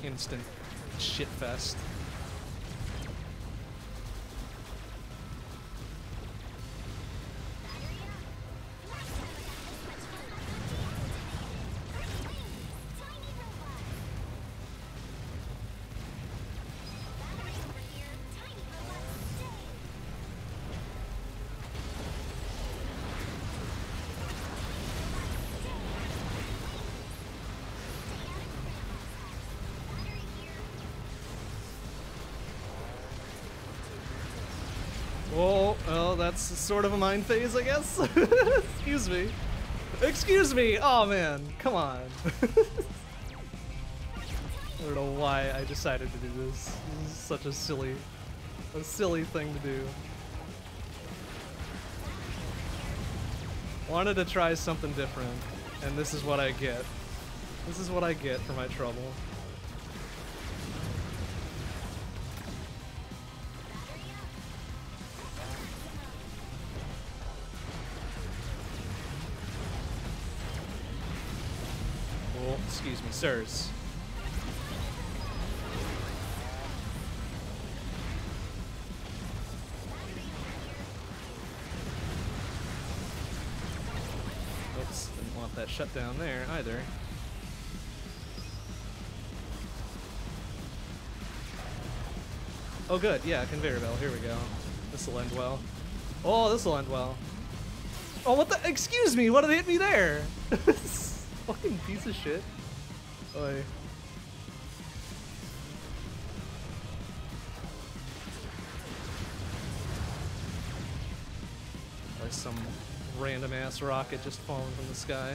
Instant shit Oh, well, that's sort of a mine phase, I guess. *laughs* Excuse me. Excuse me. Oh man, come on. *laughs* I don't know why I decided to do this. This is such a silly, a silly thing to do. Wanted to try something different, and this is what I get. This is what I get for my trouble. Oops, didn't want that shut down there either. Oh good, yeah, conveyor belt, here we go. This'll end well. Oh, this'll end well. Oh, what the? Excuse me, what did it hit me there? *laughs* Fucking piece of shit. Like some random ass rocket just falling from the sky.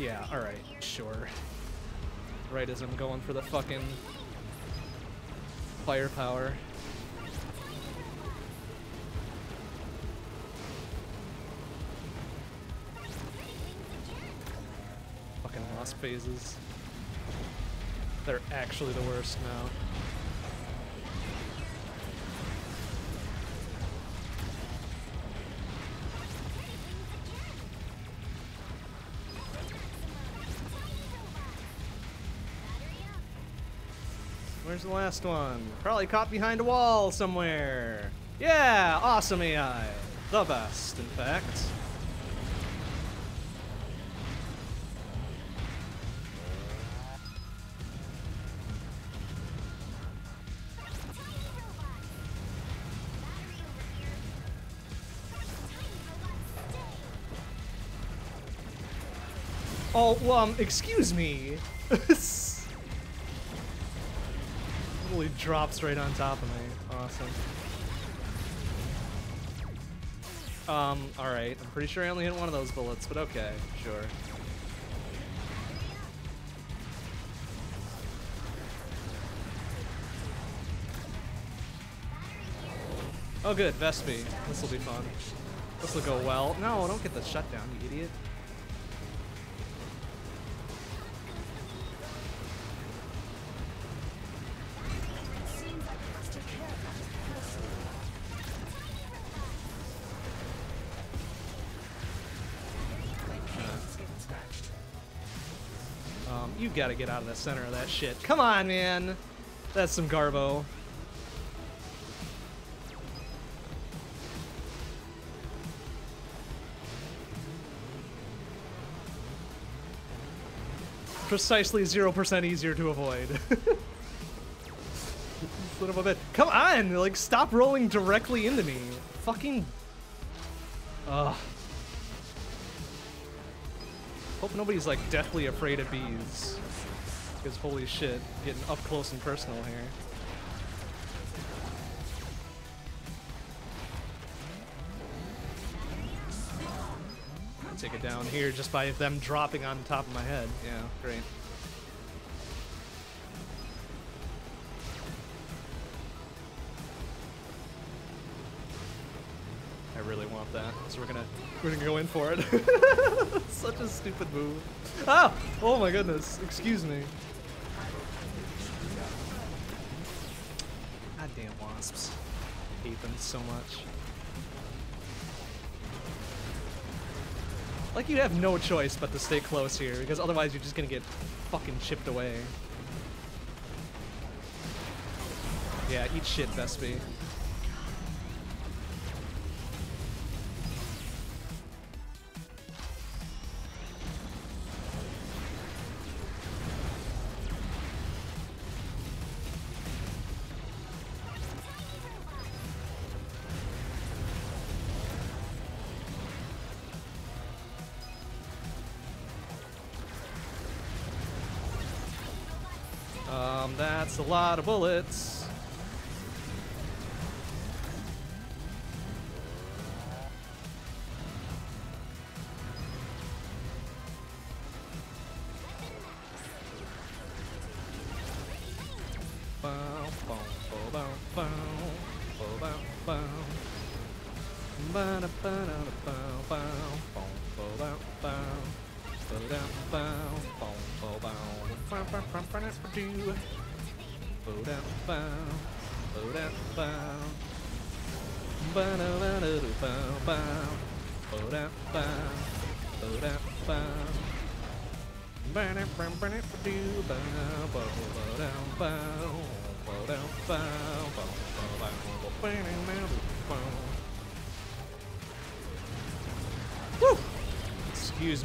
Yeah, alright, sure. Right as I'm going for the fucking firepower. Fucking lost phases. They're actually the worst now. Where's the last one? Probably caught behind a wall somewhere. Yeah, awesome AI. The best, in fact. Oh, well, um, excuse me. *laughs* Drops right on top of me. Awesome. Um, alright. I'm pretty sure I only hit one of those bullets, but okay, sure. Oh good, Vespi. This'll be fun. This'll go well. No, don't get the shutdown, you idiot. You gotta get out of the center of that shit. Come on, man! That's some garbo. Precisely 0% easier to avoid. *laughs* Son of a bit. Come on! Like, stop rolling directly into me. Fucking. Ugh. Hope nobody's like deathly afraid of bees. Because holy shit, getting up close and personal here. Take it down here just by them dropping on top of my head. Yeah, great. I really want that, so we're gonna we're gonna go in for it. *laughs* Such a stupid move. Ah! Oh my goodness. Excuse me. Goddamn wasps. hate them so much. Like you have no choice but to stay close here, because otherwise you're just gonna get fucking chipped away. Yeah, eat shit, Vespi. Lot of bullets.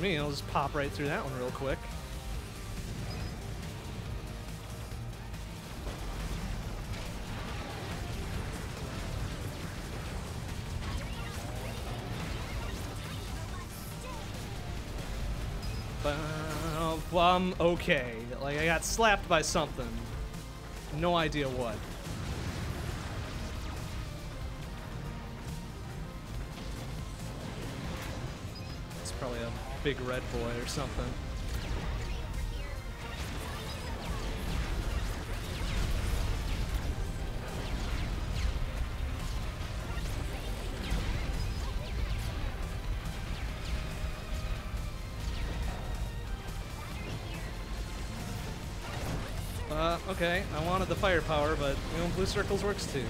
Me, I'll just pop right through that one real quick. Uh, um, okay. Like, I got slapped by something. No idea what. Big Red Boy or something. Uh, okay, I wanted the firepower, but blue circles works too.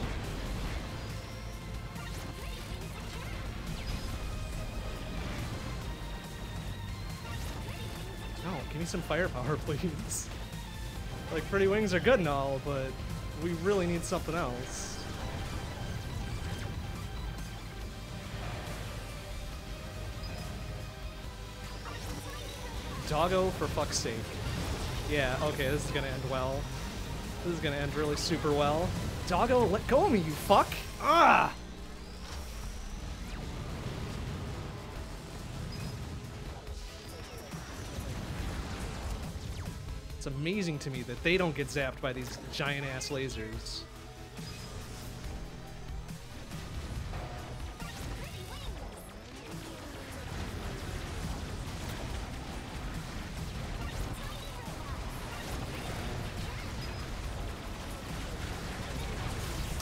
Me some firepower, *laughs* please. Like, pretty wings are good and all, but we really need something else. Doggo, for fuck's sake. Yeah, okay, this is gonna end well. This is gonna end really super well. Doggo, let go of me, you fuck! Ah! It's amazing to me that they don't get zapped by these giant ass lasers.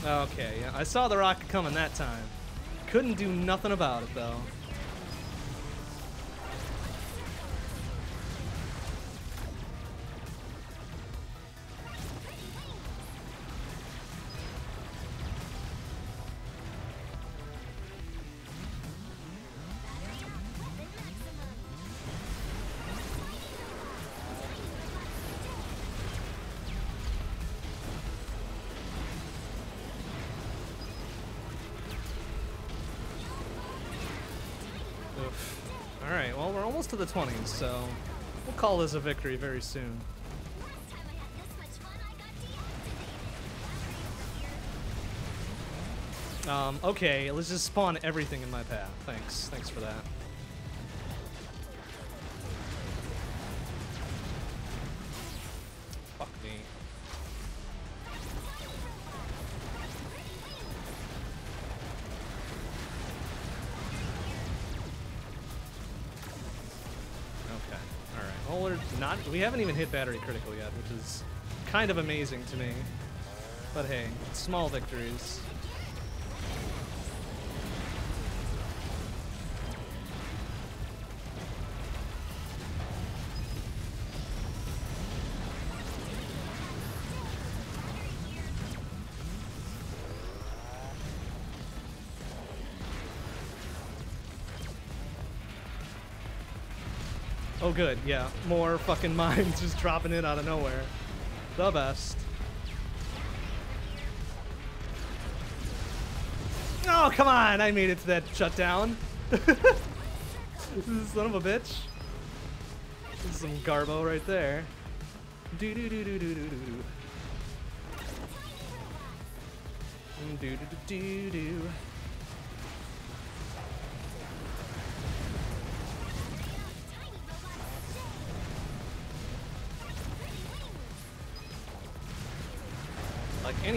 Okay, yeah, I saw the rocket coming that time. Couldn't do nothing about it though. To the 20s, so we'll call this a victory very soon. Um, okay, let's just spawn everything in my path. Thanks. Thanks for that. We haven't even hit battery critical yet, which is kind of amazing to me. But hey, small victories. Good. Yeah, more fucking *laughs* mines just dropping in out of nowhere. The best. Oh, come on! I made it to that shutdown. *laughs* Son of a bitch. This is some garbo right there. Do do do do do do do do. Do do do do do.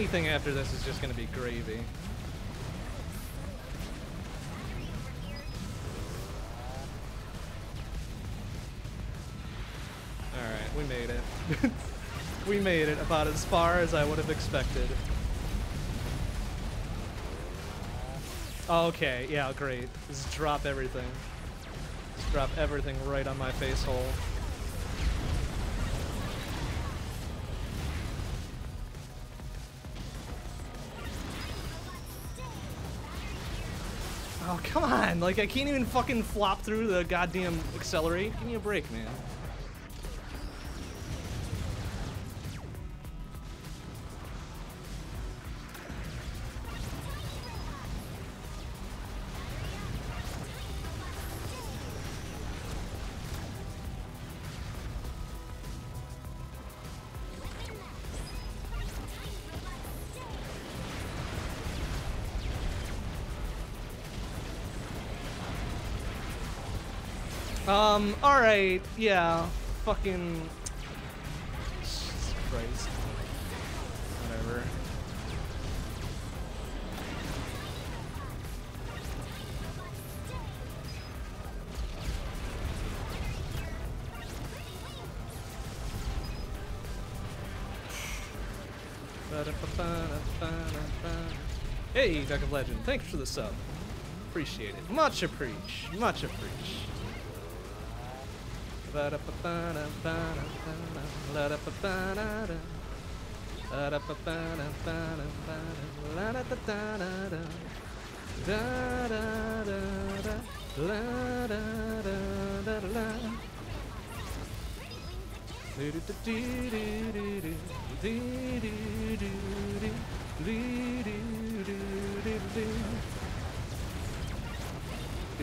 Anything after this is just gonna be gravy. Alright, we made it. *laughs* we made it about as far as I would have expected. Okay, yeah, great. Just drop everything. Just drop everything right on my face hole. Come on! Like, I can't even fucking flop through the goddamn accelerate. Give me a break, man. Alright, yeah. Fucking. Jesus Christ. Whatever. Hey, Duck of Legend, thanks for the sub. Appreciate it. Much appreciate. Much do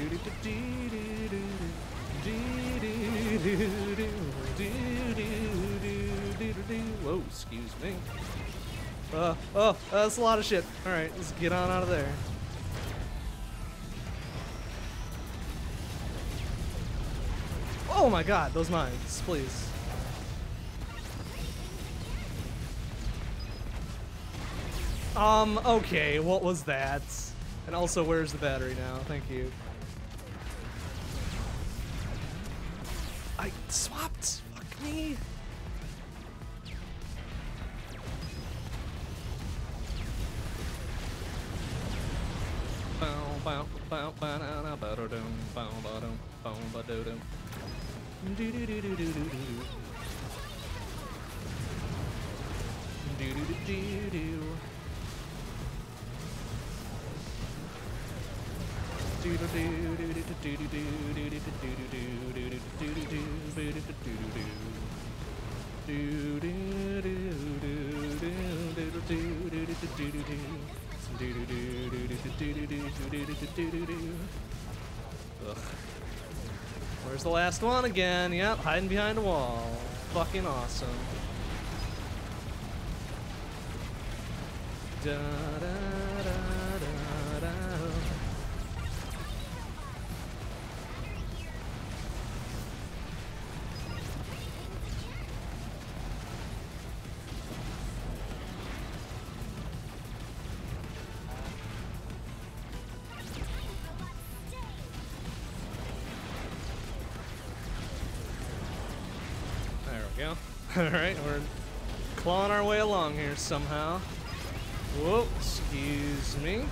do do do do appreciate. Whoa, excuse me. Uh, oh, that's a lot of shit. Alright, let's get on out of there. Oh my god, those mines, please. Um, okay, what was that? And also, where's the battery now? Thank you. I swapped. Fuck me. Do do do do do. Ugh. Where's the last one again? Yep, hiding behind a wall. Fucking awesome. Da, da, our way along here somehow. Whoa, excuse me.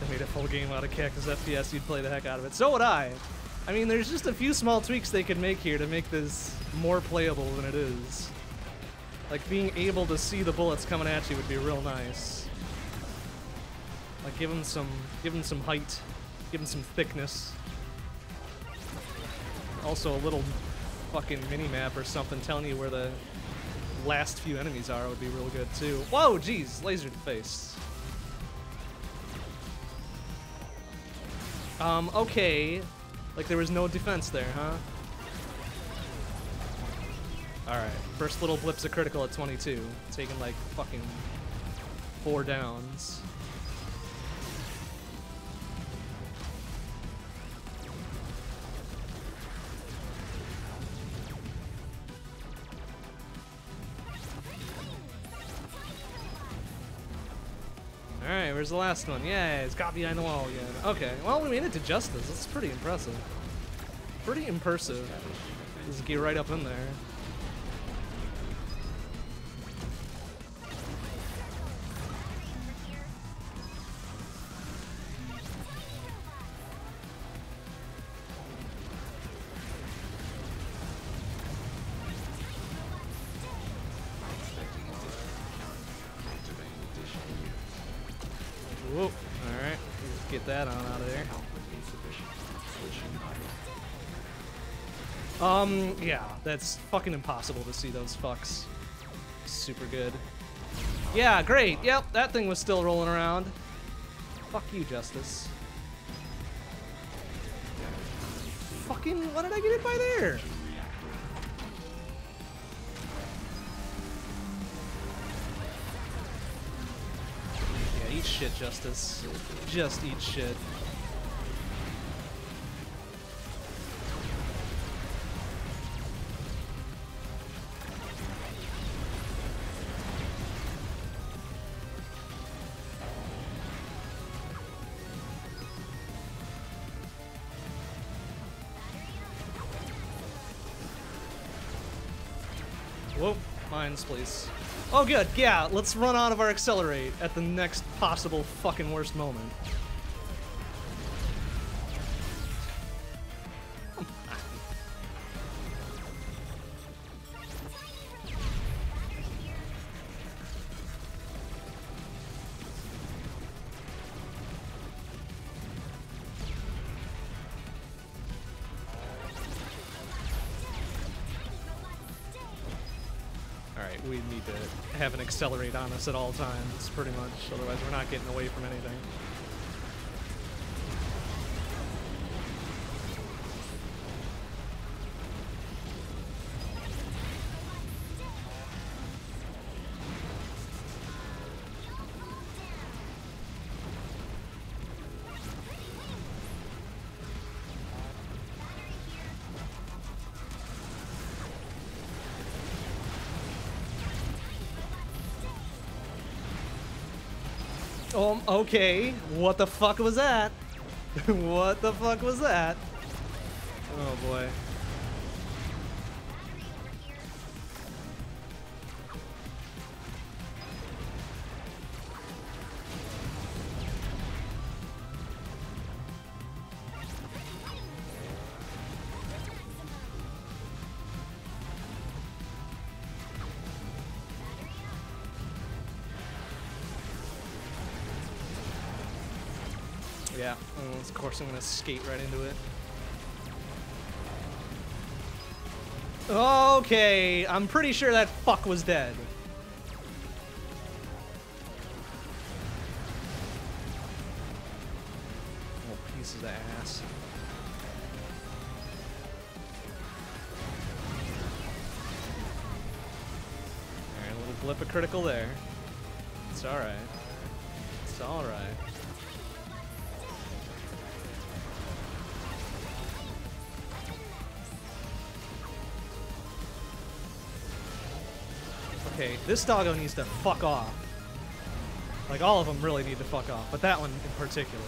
They made a full game out of Cactus FPS, you'd play the heck out of it. So would I. I mean, there's just a few small tweaks they could make here to make this more playable than it is. Like, being able to see the bullets coming at you would be real nice. Like, give them some, give them some height, give them some thickness. Also, a little fucking mini map or something telling you where the last few enemies are would be real good too. Whoa, jeez, laser to face. Um, okay. Like there was no defense there, huh? Alright, first little blip's a critical at 22. Taking like fucking four downs. Where's the last one? Yeah, it's got behind the wall again. Okay, well, we made it to justice. That's pretty impressive. Pretty impressive. Just get right up in there. Yeah, that's fucking impossible to see those fucks. Super good. Yeah, great. Yep, that thing was still rolling around. Fuck you, Justice. Fucking, why did I get hit by there? Yeah, eat shit, Justice. Just eat shit. Please. Oh, good. Yeah, let's run out of our accelerate at the next possible fucking worst moment. Have an accelerate on us at all times, pretty much. Otherwise, we're not getting away from anything. Okay. What the fuck was that? *laughs* what the fuck was that? Oh boy. Course I'm gonna skate right into it. Okay, I'm pretty sure that fuck was dead. Oh, pieces of ass. Alright, a little blip of critical there. This doggo needs to fuck off. Like, all of them really need to fuck off, but that one in particular.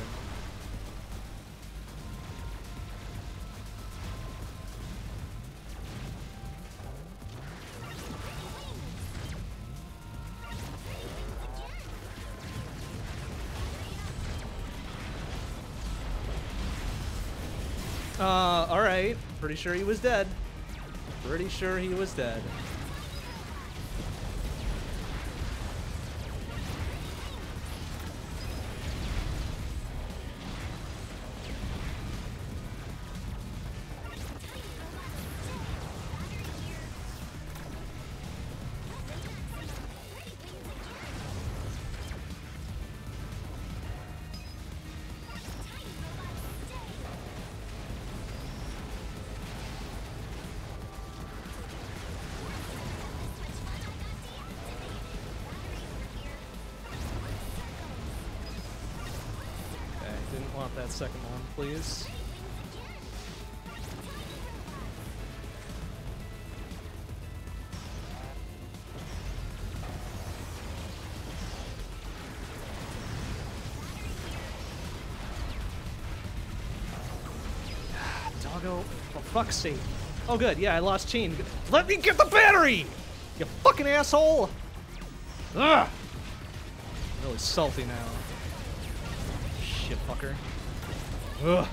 Uh, alright. Pretty sure he was dead. Pretty sure he was dead. Oh good, yeah, I lost chain. Let me get the battery! You fucking asshole! Ugh! Really salty now. Shit fucker. Ugh.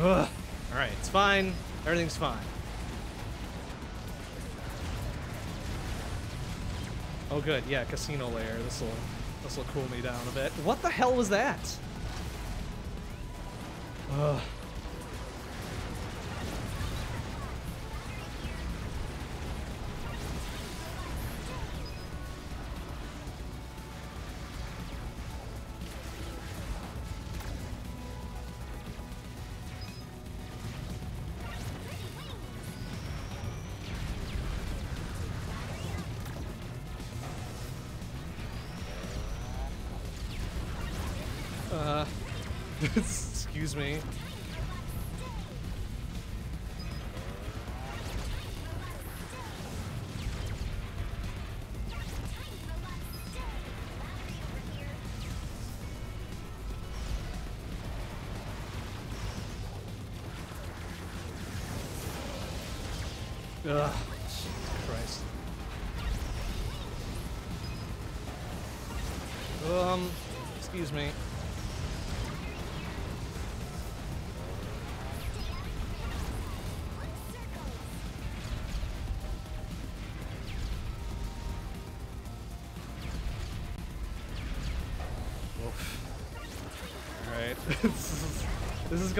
Ugh. Alright, it's fine. Everything's fine. Oh good, yeah, casino layer. This'll this'll cool me down a bit. What the hell was that? Ugh.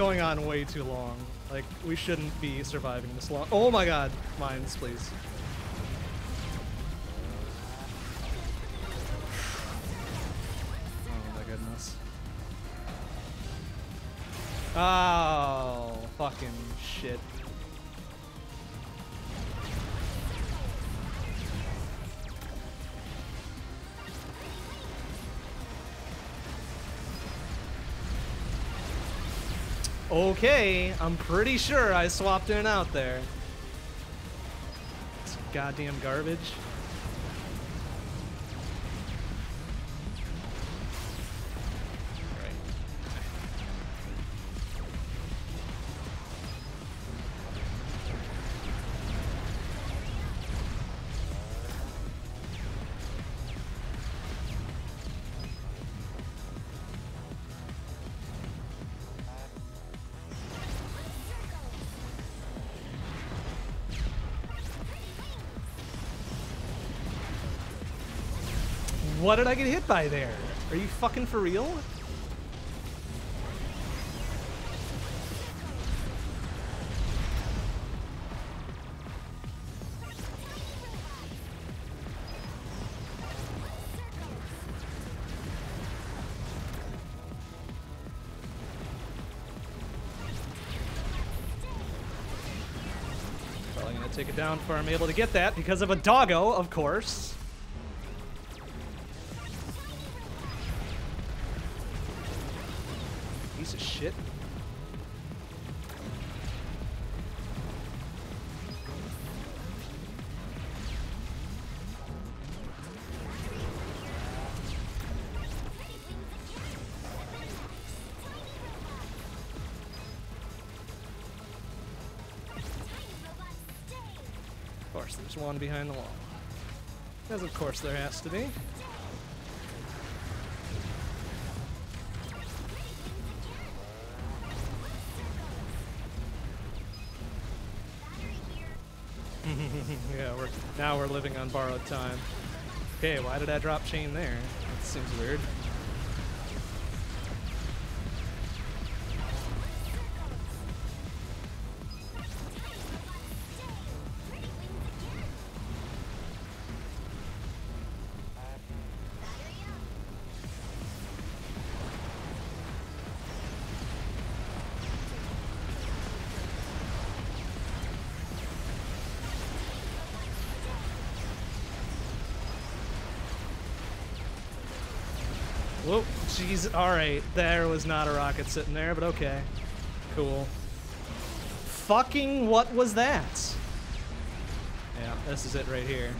Going on way too long. Like, we shouldn't be surviving this long. Oh my god. Mines, please. Okay, I'm pretty sure I swapped in and out there. It's goddamn garbage. What did I get hit by there? Are you fucking for real? Probably gonna take it down before I'm able to get that because of a doggo, of course. Behind the wall. As of course there has to be. *laughs* yeah, we're now we're living on borrowed time. Okay, why did I drop chain there? That seems weird. Alright, there was not a rocket sitting there, but okay. Cool. Fucking what was that? Yeah, this is it right here.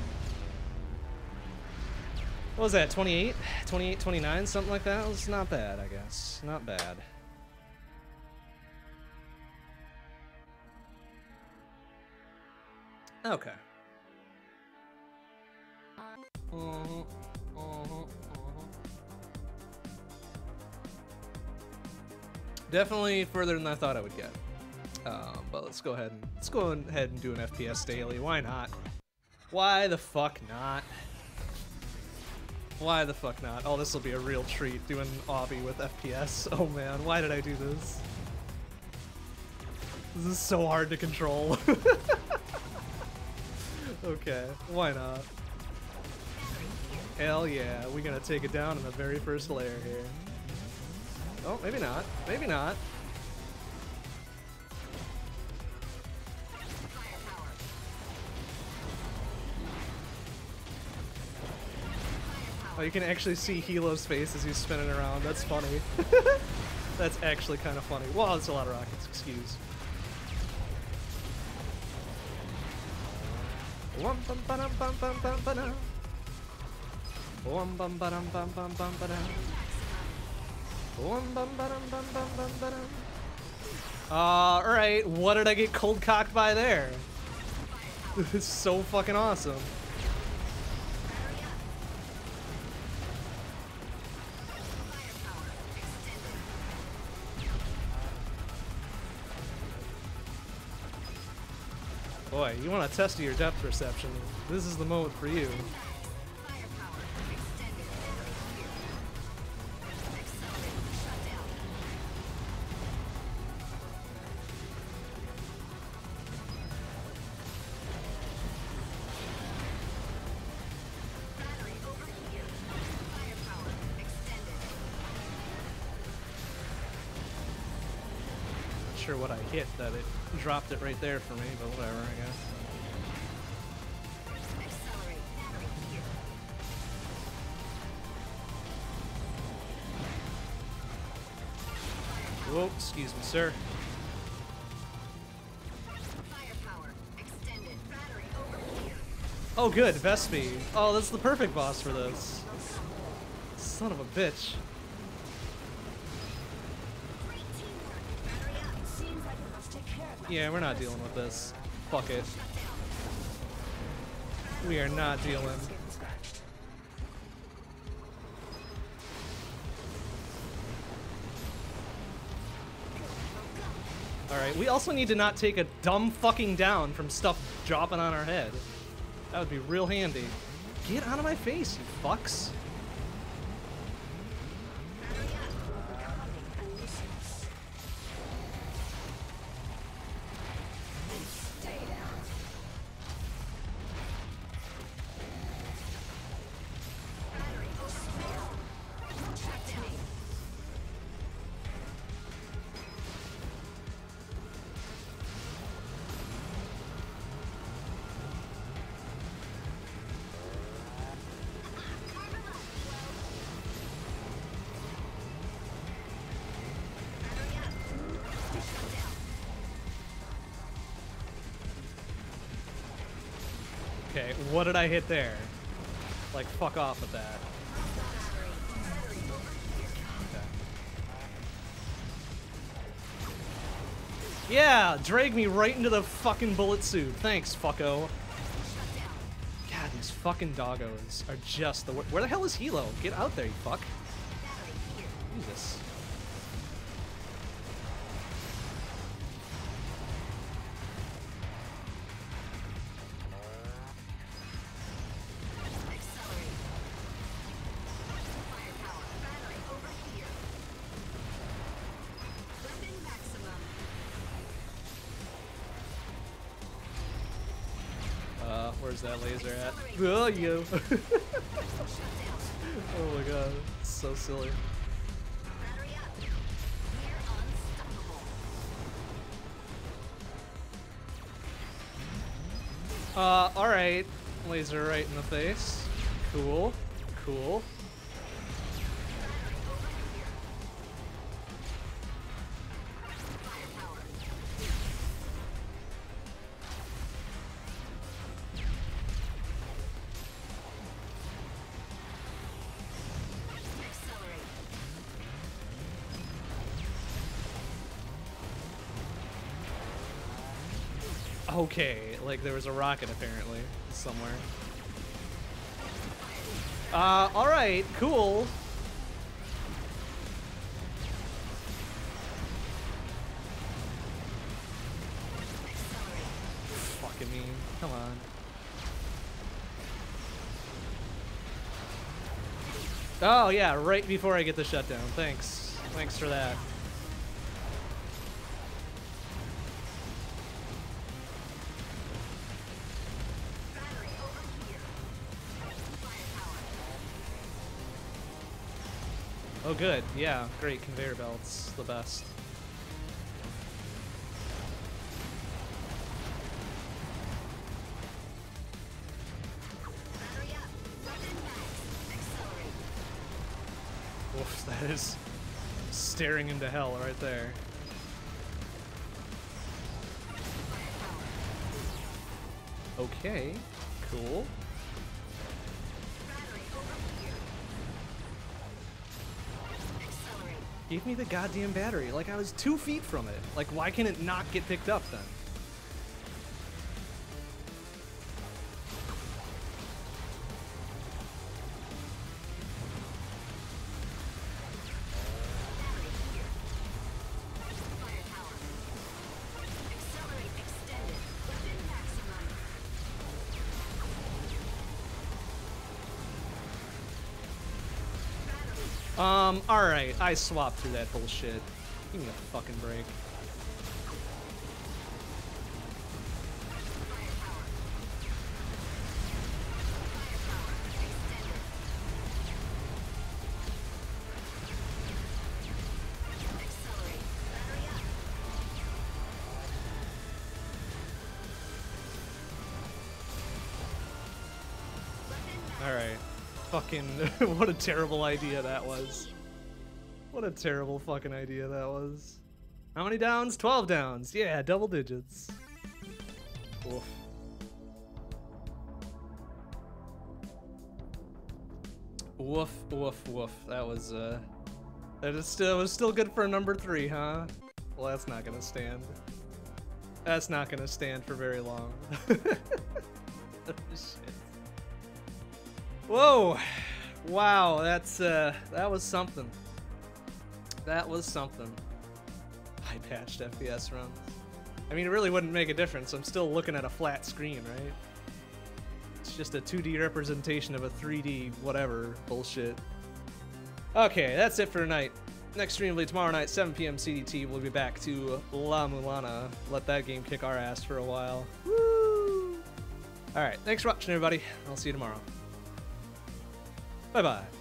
What was that, 28? 28, 29, something like that? Was not bad, I guess. Not bad. Definitely further than I thought I would get. Um, but let's go ahead and let's go ahead and do an FPS daily. Why not? Why the fuck not? Why the fuck not? Oh, this will be a real treat doing obby with FPS. *laughs* Oh man, why did I do this? This is so hard to control. *laughs* okay, why not? Hell yeah, we're gonna take it down in the very first layer here. Oh, maybe not. Maybe not. Oh, you can actually see Hilo's face as he's spinning around. That's funny. *laughs* That's actually kind of funny. Wow, that's a lot of rockets. Excuse. Bum bum bum bum bum bum bum bum. Uh, All right, what did I get cold cocked by there? *laughs* This is so fucking awesome. Boy, you want to test your depth perception. This is the moment for you. Dropped it right there for me, but whatever, I guess. Whoa, excuse me, sir. Oh, good, Vespi. Oh, that's the perfect boss for this. Son of a bitch. Yeah, we're not dealing with this. Fuck it. We are not dealing. Alright, we also need to not take a dumb fucking down from stuff dropping on our head. That would be real handy. Get out of my face, you fucks. Okay, what did I hit there? Like, fuck off with that. Yeah, drag me right into the fucking bullet suit. Thanks, fucko. God, these fucking doggos are just the Where the hell is Hilo? Get out there, you fuck. Laser at? Oh, you. *laughs* Oh my god, it's so silly. Uh, alright. Laser right in the face. Cool. Cool. Okay, like there was a rocket apparently somewhere. Uh, alright, cool. Fucking me. Come on. Oh yeah, right before I get the shutdown. Thanks. Thanks for that. Oh good, yeah, great conveyor belts, the best. Oof, *laughs* that is staring into hell right there. Okay, cool. Give me the goddamn battery. Like I was two feet from it. Like why can it not get picked up then? I swapped through that bullshit. Give me a fucking break. Alright. Fucking, *laughs* what a terrible idea that was. What a terrible fucking idea that was. How many downs? 12 downs. Yeah, double digits. Oof. Woof, woof, woof. That was, uh... That is still, was still good for number three, huh? Well, that's not gonna stand. That's not gonna stand for very long. Shit. *laughs* Whoa! Wow, that's, uh, that was something. That was something. High patched FPS runs. I mean, it really wouldn't make a difference. I'm still looking at a flat screen, right? It's just a 2D representation of a 3D whatever bullshit. Okay, that's it for tonight. Next stream will be tomorrow night, 7 p.m. CDT. We'll be back to La Mulana. Let that game kick our ass for a while. Woo! Alright, thanks for watching, everybody. I'll see you tomorrow. Bye bye.